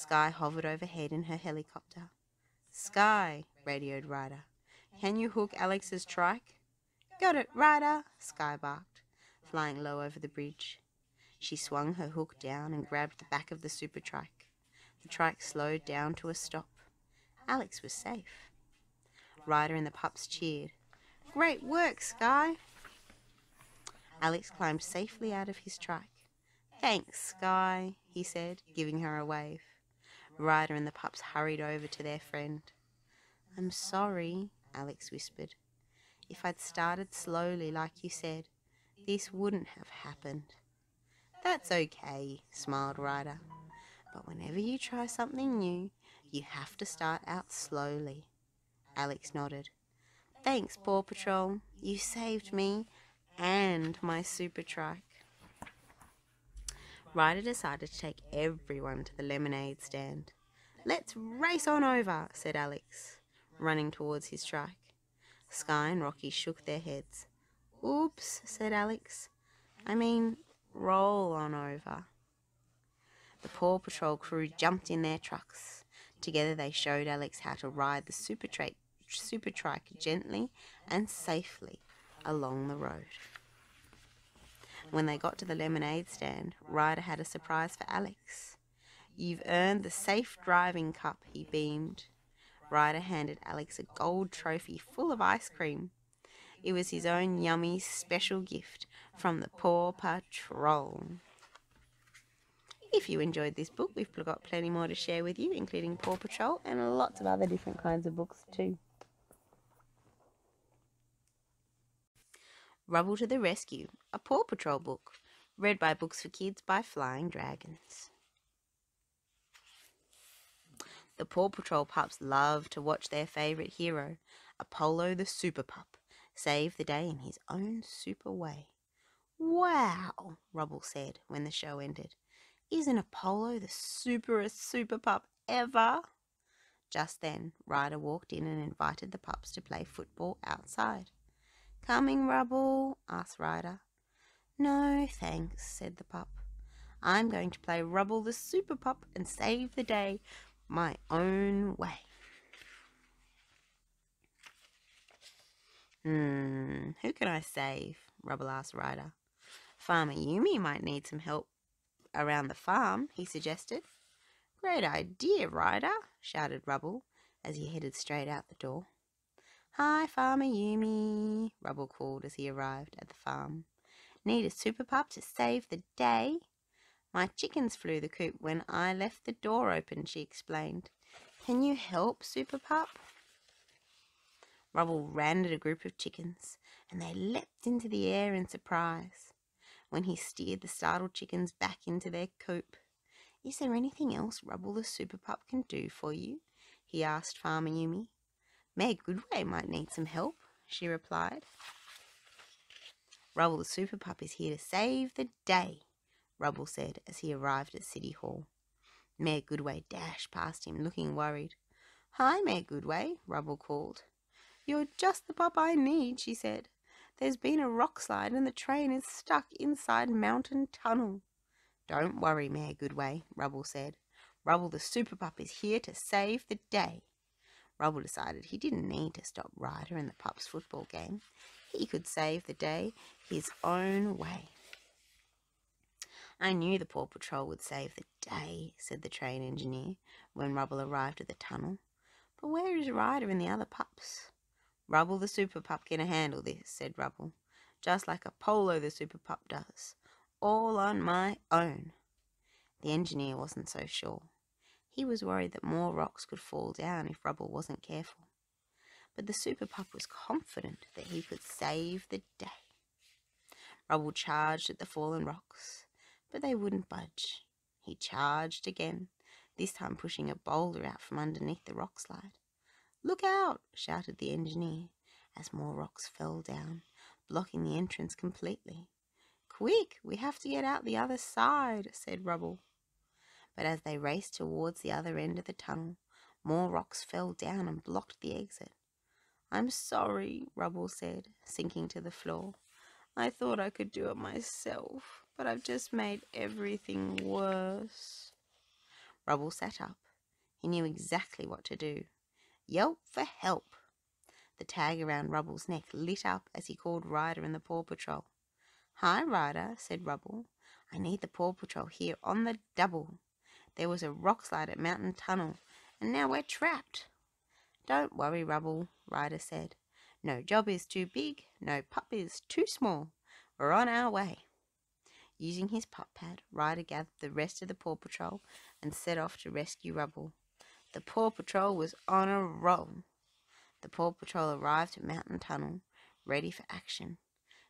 Skye hovered overhead in her helicopter. Skye, radioed Ryder. Can you hook Alex's trike? Got it, Ryder, Skye barked, flying low over the bridge. She swung her hook down and grabbed the back of the super trike. The trike slowed down to a stop. Alex was safe. Ryder and the pups cheered. Great work, Skye. Alex climbed safely out of his trike. Thanks, Skye, he said, giving her a wave. Ryder and the pups hurried over to their friend. I'm sorry, Alex whispered. If I'd started slowly like you said, this wouldn't have happened. That's okay, smiled Ryder. But whenever you try something new, you have to start out slowly. Alex nodded. Thanks, Paw Patrol. You saved me and my super trike. Ryder decided to take everyone to the lemonade stand. Let's race on over, said Alex, running towards his trike. Skye and Rocky shook their heads. Oops, said Alex. I mean, roll on over. The Paw Patrol crew jumped in their trucks. Together they showed Alex how to ride the super, tra- super trike gently and safely along the road. When they got to the lemonade stand, Ryder had a surprise for Alex. You've earned the Safe Driving Cup, he beamed. Ryder handed Alex a gold trophy full of ice cream. It was his own yummy special gift from the Paw Patrol. If you enjoyed this book, we've got plenty more to share with you, including Paw Patrol and lots of other different kinds of books too. Rubble to the Rescue, a Paw Patrol book, read by Books for Kids by Flying Dragons. The Paw Patrol pups love to watch their favourite hero, Apollo the Super Pup, save the day in his own super way. Wow, Rubble said when the show ended. Isn't Apollo the superest super pup ever? Just then, Ryder walked in and invited the pups to play football outside. Coming, Rubble? asked Ryder. No, thanks, said the pup. I'm going to play Rubble the super pup and save the day my own way. Hmm, who can I save? Rubble asked Ryder. Farmer Yumi might need some help around the farm, he suggested. Great idea, Ryder, shouted Rubble as he headed straight out the door. Hi, Farmer Yumi, Rubble called as he arrived at the farm. Need a super pup to save the day? My chickens flew the coop when I left the door open, she explained. Can you help, Super Pup? Rubble ran at a group of chickens, and they leapt into the air in surprise when he steered the startled chickens back into their coop. Is there anything else Rubble the Super Pup can do for you? he asked Farmer Yumi. Meg Goodway might need some help, she replied. Rubble the Super Pup is here to save the day, Rubble said as he arrived at City Hall. Mayor Goodway dashed past him, looking worried. Hi, Mayor Goodway, Rubble called. You're just the pup I need, she said. There's been a rock slide and the train is stuck inside Mountain Tunnel. Don't worry, Mayor Goodway, Rubble said. Rubble the Super Pup is here to save the day. Rubble decided he didn't need to stop Ryder in the pup's football game. He could save the day his own way. I knew the Paw Patrol would save the day, said the train engineer when Rubble arrived at the tunnel. But where is Ryder and the other pups? Rubble the Super Pup can handle this, said Rubble, just like Apollo the Super Pup does, all on my own. The engineer wasn't so sure. He was worried that more rocks could fall down if Rubble wasn't careful. But the Super Pup was confident that he could save the day. Rubble charged at the fallen rocks but they wouldn't budge. He charged again, this time pushing a boulder out from underneath the rock slide. Look out! shouted the engineer as more rocks fell down, blocking the entrance completely. Quick, we have to get out the other side, said Rubble. But as they raced towards the other end of the tunnel, more rocks fell down and blocked the exit. I'm sorry, Rubble said, sinking to the floor. I thought I could do it myself but I've just made everything worse. Rubble sat up. He knew exactly what to do. Yelp for help. The tag around Rubble's neck lit up as he called Ryder and the Paw Patrol. Hi, Ryder, said Rubble. I need the Paw Patrol here on the double. There was a rock slide at Mountain Tunnel, and now we're trapped. Don't worry, Rubble, Ryder said. No job is too big, no pup is too small. We're on our way. Using his pup pad, Ryder gathered the rest of the Paw Patrol and set off to rescue Rubble. The Paw Patrol was on a roll. The Paw Patrol arrived at Mountain Tunnel, ready for action.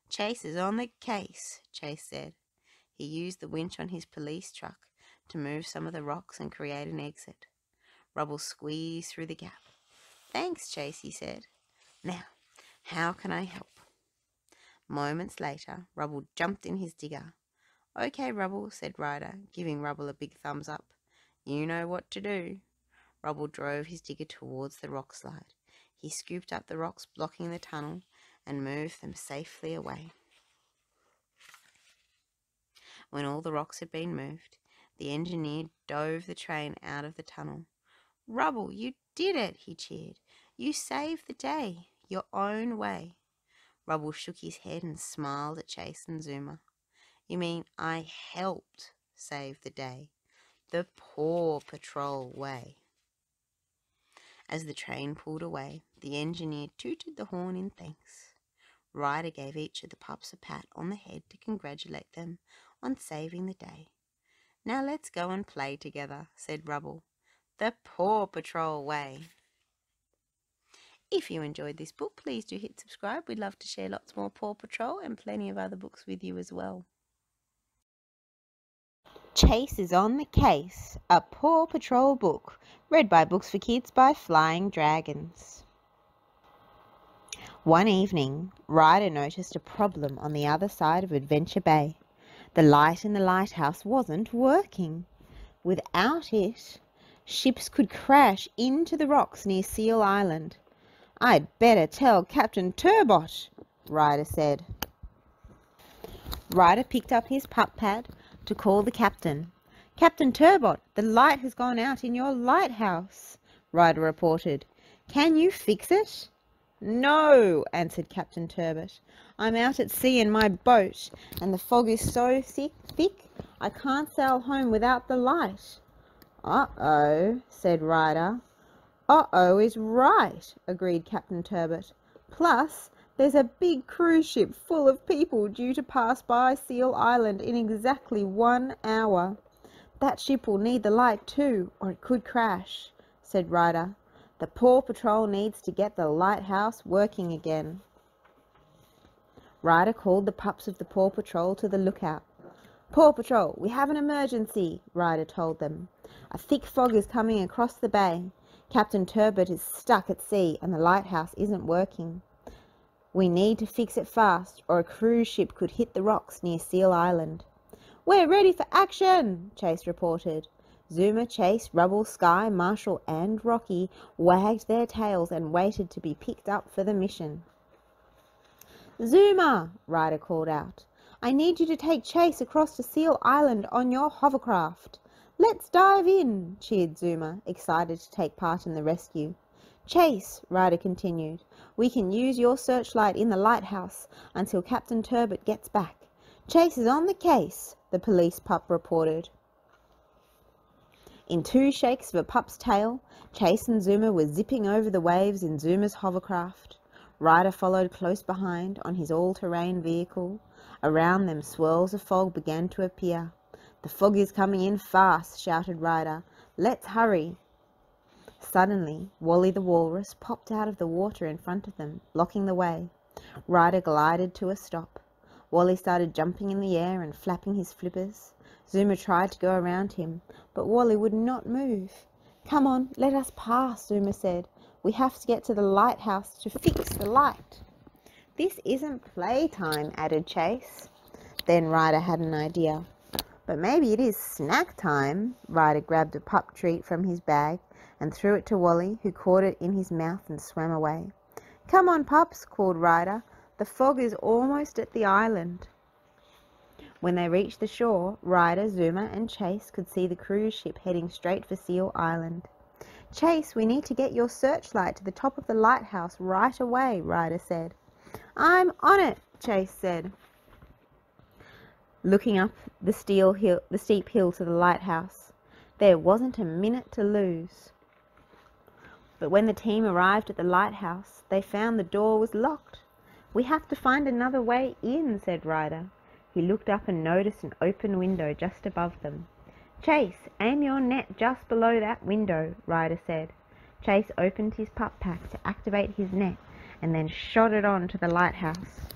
Chase is on the case, Chase said. He used the winch on his police truck to move some of the rocks and create an exit. Rubble squeezed through the gap. Thanks, Chase, he said. Now, how can I help? Moments later, Rubble jumped in his digger. Okay, Rubble, said Ryder, giving Rubble a big thumbs up. You know what to do. Rubble drove his digger towards the rock slide. He scooped up the rocks blocking the tunnel and moved them safely away. When all the rocks had been moved, the engineer dove the train out of the tunnel. Rubble, you did it, he cheered. You saved the day, your own way. Rubble shook his head and smiled at Chase and Zuma. You mean I helped save the day? The Paw Patrol way. As the train pulled away, the engineer tooted the horn in thanks. Ryder gave each of the pups a pat on the head to congratulate them on saving the day. Now let's go and play together, said Rubble. The Paw Patrol way. If you enjoyed this book, please do hit subscribe. We'd love to share lots more Paw Patrol and plenty of other books with you as well. Chase is on the Case, a Paw Patrol book, read by Books for Kids by Flying Dragons. One evening, Ryder noticed a problem on the other side of Adventure Bay. The light in the lighthouse wasn't working. Without it, ships could crash into the rocks near Seal Island. I'd better tell Captain Turbot, Ryder said. Ryder picked up his pup pad to call the captain. Captain Turbot, the light has gone out in your lighthouse, Ryder reported. Can you fix it? No, answered Captain Turbot. I'm out at sea in my boat, and the fog is so thick, thick I can't sail home without the light. Uh-oh, said Ryder. Uh-oh is right, agreed Captain Turbot. Plus, there's a big cruise ship full of people due to pass by Seal Island in exactly one hour. That ship will need the light too, or it could crash, said Ryder. The Paw Patrol needs to get the lighthouse working again. Ryder called the pups of the Paw Patrol to the lookout. Paw Patrol, we have an emergency, Ryder told them. A thick fog is coming across the bay. Captain Turbot is stuck at sea and the lighthouse isn't working. We need to fix it fast or a cruise ship could hit the rocks near Seal Island. We're ready for action, Chase reported. Zuma, Chase, Rubble, Skye, Marshall, and Rocky wagged their tails and waited to be picked up for the mission. Zuma, Ryder called out, I need you to take Chase across to Seal Island on your hovercraft. Let's dive in, cheered Zuma, excited to take part in the rescue. Chase, Ryder continued, we can use your searchlight in the lighthouse until Captain Turbot gets back. Chase is on the case, the police pup reported. In two shakes of a pup's tail, Chase and Zuma were zipping over the waves in Zuma's hovercraft. Ryder followed close behind on his all-terrain vehicle. Around them swirls of fog began to appear. The fog is coming in fast, shouted Ryder. Let's hurry. Suddenly, Wally the walrus popped out of the water in front of them, blocking the way. Ryder glided to a stop. Wally started jumping in the air and flapping his flippers. Zuma tried to go around him, but Wally would not move. Come on, let us pass, Zuma said. We have to get to the lighthouse to fix the light. This isn't playtime, added Chase. Then Ryder had an idea. But maybe it is snack time. Ryder grabbed a pup treat from his bag and threw it to Wally, who caught it in his mouth and swam away. Come on, pups, called Ryder. The fog is almost at the island. When they reached the shore, Ryder, Zuma, and Chase could see the cruise ship heading straight for Seal Island. Chase, we need to get your searchlight to the top of the lighthouse right away, Ryder said. I'm on it, Chase said, looking up the, steel hill, the steep hill to the lighthouse. There wasn't a minute to lose. But when the team arrived at the lighthouse, they found the door was locked. We have to find another way in, said Ryder. He looked up and noticed an open window just above them. Chase, aim your net just below that window, Ryder said. Chase opened his pup pack to activate his net and then shot it on to the lighthouse.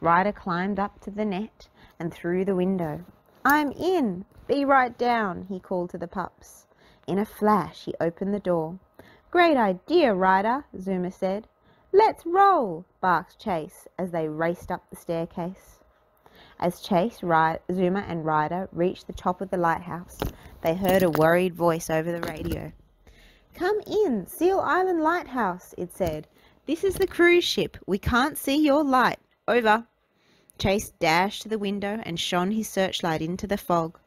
Ryder climbed up to the net and through the window. I'm in! Be right down, he called to the pups. In a flash, he opened the door. Great idea, Ryder, Zuma said. Let's roll, barked Chase as they raced up the staircase. As Chase, Zuma, and Ryder reached the top of the lighthouse, they heard a worried voice over the radio. Come in, Seal Island Lighthouse, it said. This is the cruise ship. We can't see your light. Over. Chase dashed to the window and shone his searchlight into the fog.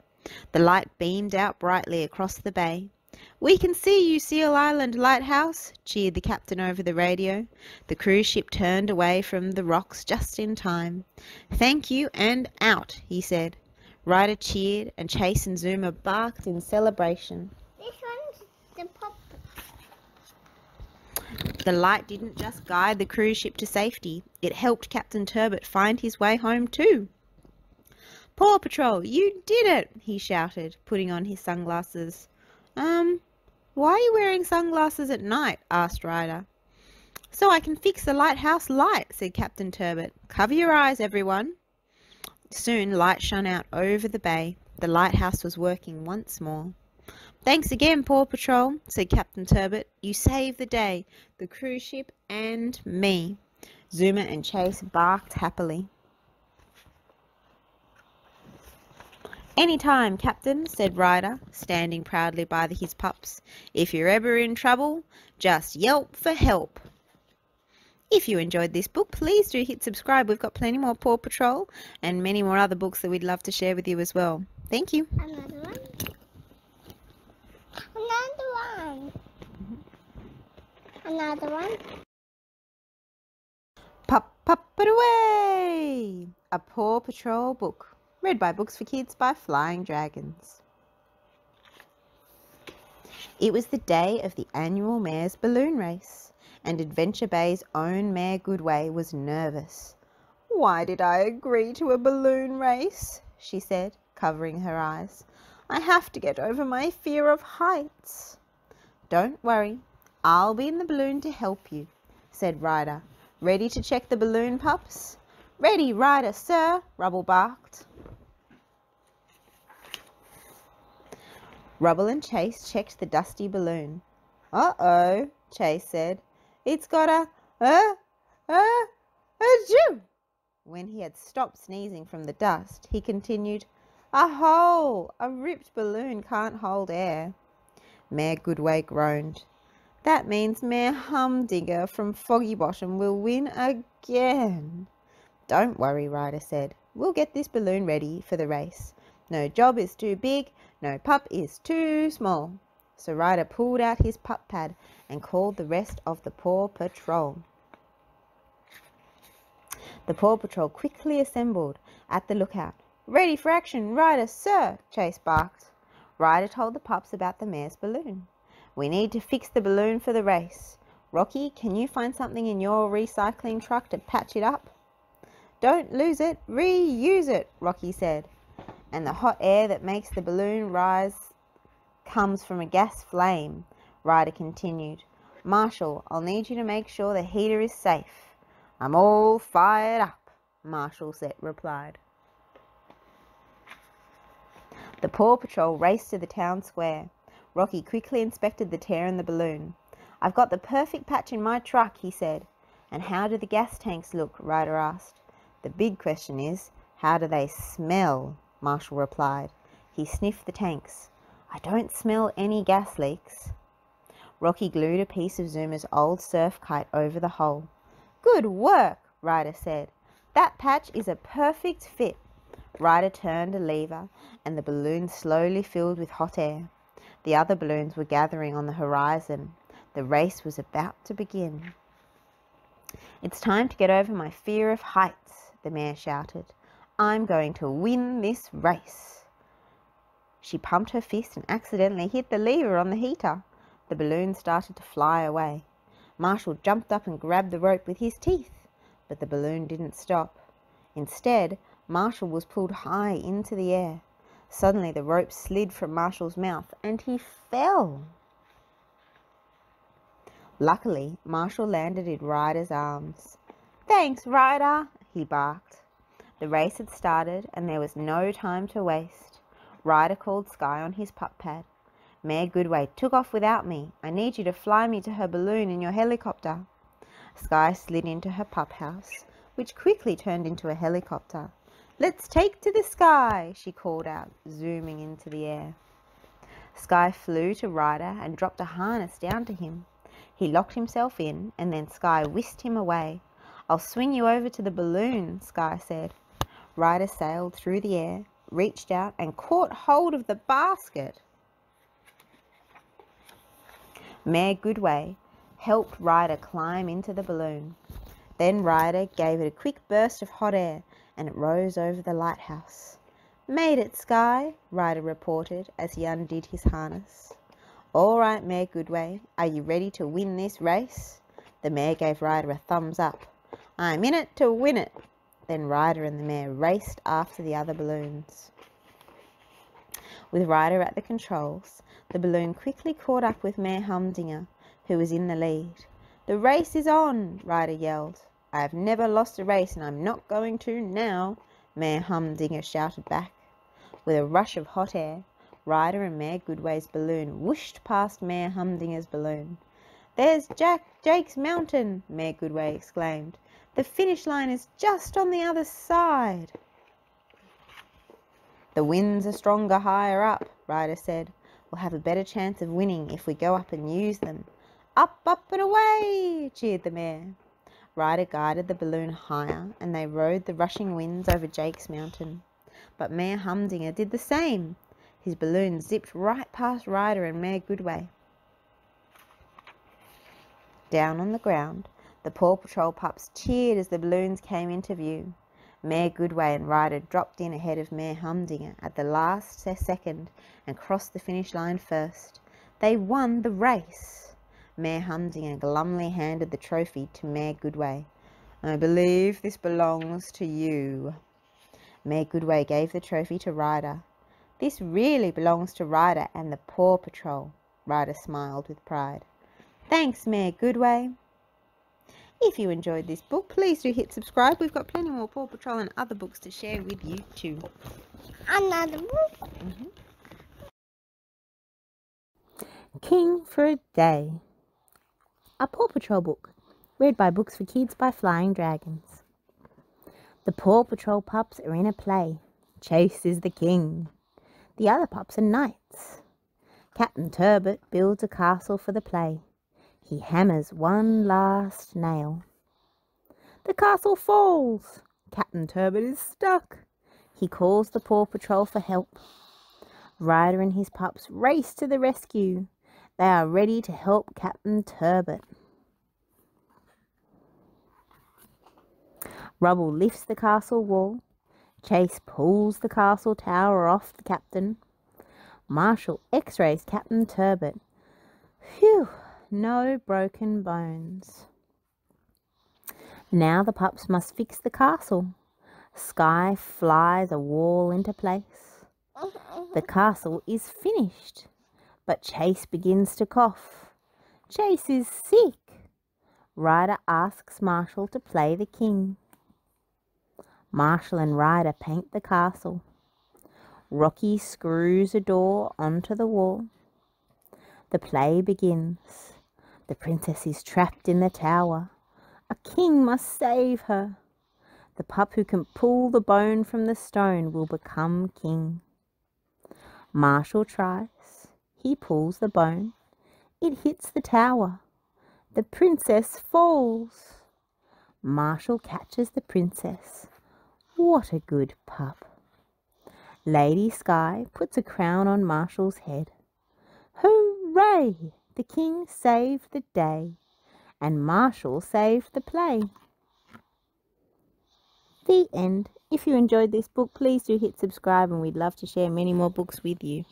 The light beamed out brightly across the bay. We can see you, Seal Island Lighthouse, cheered the captain over the radio. The cruise ship turned away from the rocks just in time. Thank you and out, he said. Ryder cheered and Chase and Zuma barked in celebration. This one's the pop. The light didn't just guide the cruise ship to safety, it helped Captain Turbot find his way home too. Paw Patrol, you did it, he shouted, putting on his sunglasses. Um, why are you wearing sunglasses at night? asked Ryder. So I can fix the lighthouse light, said Captain Turbot. Cover your eyes, everyone. Soon light shone out over the bay. The lighthouse was working once more. Thanks again, Paw Patrol, said Captain Turbot. You saved the day, the cruise ship, and me. Zuma and Chase barked happily. Any time, Captain, said Ryder, standing proudly by his pups. If you're ever in trouble, just yelp for help. If you enjoyed this book, please do hit subscribe. We've got plenty more Paw Patrol and many more other books that we'd love to share with you as well. Thank you. Another one. Another one. Another one. Pop, pop it away! A Paw Patrol book. Read by Books for Kids by Flying Dragons. It was the day of the annual Mayor's Balloon Race, and Adventure Bay's own Mayor Goodway was nervous. Why did I agree to a balloon race? she said, covering her eyes. I have to get over my fear of heights. Don't worry, I'll be in the balloon to help you, said Ryder. Ready to check the balloon, pups? Ready, Ryder, sir, Rubble barked. Rubble and Chase checked the dusty balloon. Uh-oh, Chase said. It's got a, uh, uh, a jew. When he had stopped sneezing from the dust, he continued, A hole! A ripped balloon can't hold air. Mayor Goodway groaned. That means Mayor Humdinger from Foggy Bottom will win again. Don't worry, Ryder said. We'll get this balloon ready for the race. No job is too big, no pup is too small. So Ryder pulled out his pup pad and called the rest of the Paw Patrol. The Paw Patrol quickly assembled at the lookout. Ready for action, Ryder, sir, Chase barked. Ryder told the pups about the mayor's balloon. We need to fix the balloon for the race. Rocky, can you find something in your recycling truck to patch it up? Don't lose it, reuse it, Rocky said. And the hot air that makes the balloon rise comes from a gas flame, Ryder continued. Marshall, I'll need you to make sure the heater is safe. I'm all fired up, Marshall said, replied. The Paw Patrol raced to the town square. Rocky quickly inspected the tear in the balloon. I've got the perfect patch in my truck, he said. And how do the gas tanks look? Ryder asked. The big question is, how do they smell? Marshall replied. He sniffed the tanks. I don't smell any gas leaks. Rocky glued a piece of Zuma's old surf kite over the hole. Good work, Ryder said. That patch is a perfect fit. Ryder turned a lever, and the balloon slowly filled with hot air. The other balloons were gathering on the horizon. The race was about to begin. It's time to get over my fear of heights, the mayor shouted. I'm going to win this race. She pumped her fist and accidentally hit the lever on the heater. The balloon started to fly away. Marshall jumped up and grabbed the rope with his teeth, but the balloon didn't stop. Instead, Marshall was pulled high into the air. Suddenly, the rope slid from Marshall's mouth and he fell. Luckily, Marshall landed in Ryder's arms. Thanks, Ryder, he barked. The race had started and there was no time to waste. Ryder called Skye on his pup pad. Mayor Goodway took off without me. I need you to fly me to her balloon in your helicopter. Skye slid into her pup house, which quickly turned into a helicopter. Let's take to the sky, she called out, zooming into the air. Skye flew to Ryder and dropped a harness down to him. He locked himself in, and then Skye whisked him away. I'll swing you over to the balloon, Skye said. Ryder sailed through the air, reached out, and caught hold of the basket. Mayor Goodway helped Ryder climb into the balloon. Then Ryder gave it a quick burst of hot air, and it rose over the lighthouse. Made it, Skye, Ryder reported as he undid his harness. All right, Mayor Goodway, are you ready to win this race? The mayor gave Ryder a thumbs up. I'm in it to win it. Then Ryder and the mayor raced after the other balloons. With Ryder at the controls, the balloon quickly caught up with Mayor Humdinger, who was in the lead. The race is on, Ryder yelled. I have never lost a race and I'm not going to now, Mayor Humdinger shouted back. With a rush of hot air, Ryder and Mayor Goodway's balloon whooshed past Mayor Humdinger's balloon. There's Jack Jake's mountain, Mayor Goodway exclaimed. The finish line is just on the other side. The winds are stronger higher up, Ryder said. We'll have a better chance of winning if we go up and use them. Up, up and away, cheered the mayor. Ryder guided the balloon higher, and they rode the rushing winds over Jake's mountain. But Mayor Humdinger did the same. His balloon zipped right past Ryder and Mayor Goodway. Down on the ground, the Paw Patrol pups cheered as the balloons came into view. Mayor Goodway and Ryder dropped in ahead of Mayor Humdinger at the last second and crossed the finish line first. They won the race. Mayor Humdinger glumly handed the trophy to Mayor Goodway. I believe this belongs to you. Mayor Goodway gave the trophy to Ryder. This really belongs to Ryder and the Paw Patrol. Ryder smiled with pride. Thanks, Mayor Goodway. If you enjoyed this book, please do hit subscribe. We've got plenty more Paw Patrol and other books to share with you too. Another book. Mm -hmm. King for a Day a Paw Patrol book, read by Books for Kids by Flying Dragons. The Paw Patrol pups are in a play. Chase is the king. The other pups are knights. Captain Turbot builds a castle for the play. He hammers one last nail. The castle falls. Captain Turbot is stuck. He calls the Paw Patrol for help. Ryder and his pups race to the rescue. They are ready to help Captain Turbot. Rubble lifts the castle wall. Chase pulls the castle tower off the captain. Marshall x-rays Captain Turbot. Phew, no broken bones. Now the pups must fix the castle. Skye flies a wall into place. The castle is finished. But Chase begins to cough. Chase is sick. Ryder asks Marshall to play the king. Marshall and Ryder paint the castle. Rocky screws a door onto the wall. The play begins. The princess is trapped in the tower. A king must save her. The pup who can pull the bone from the stone will become king. Marshall tries. He pulls the bone. It hits the tower. The princess falls. Marshall catches the princess. What a good pup. Lady Skye puts a crown on Marshall's head. Hooray! The king saved the day, and Marshall saved the play. The end. If you enjoyed this book, please do hit subscribe and we'd love to share many more books with you.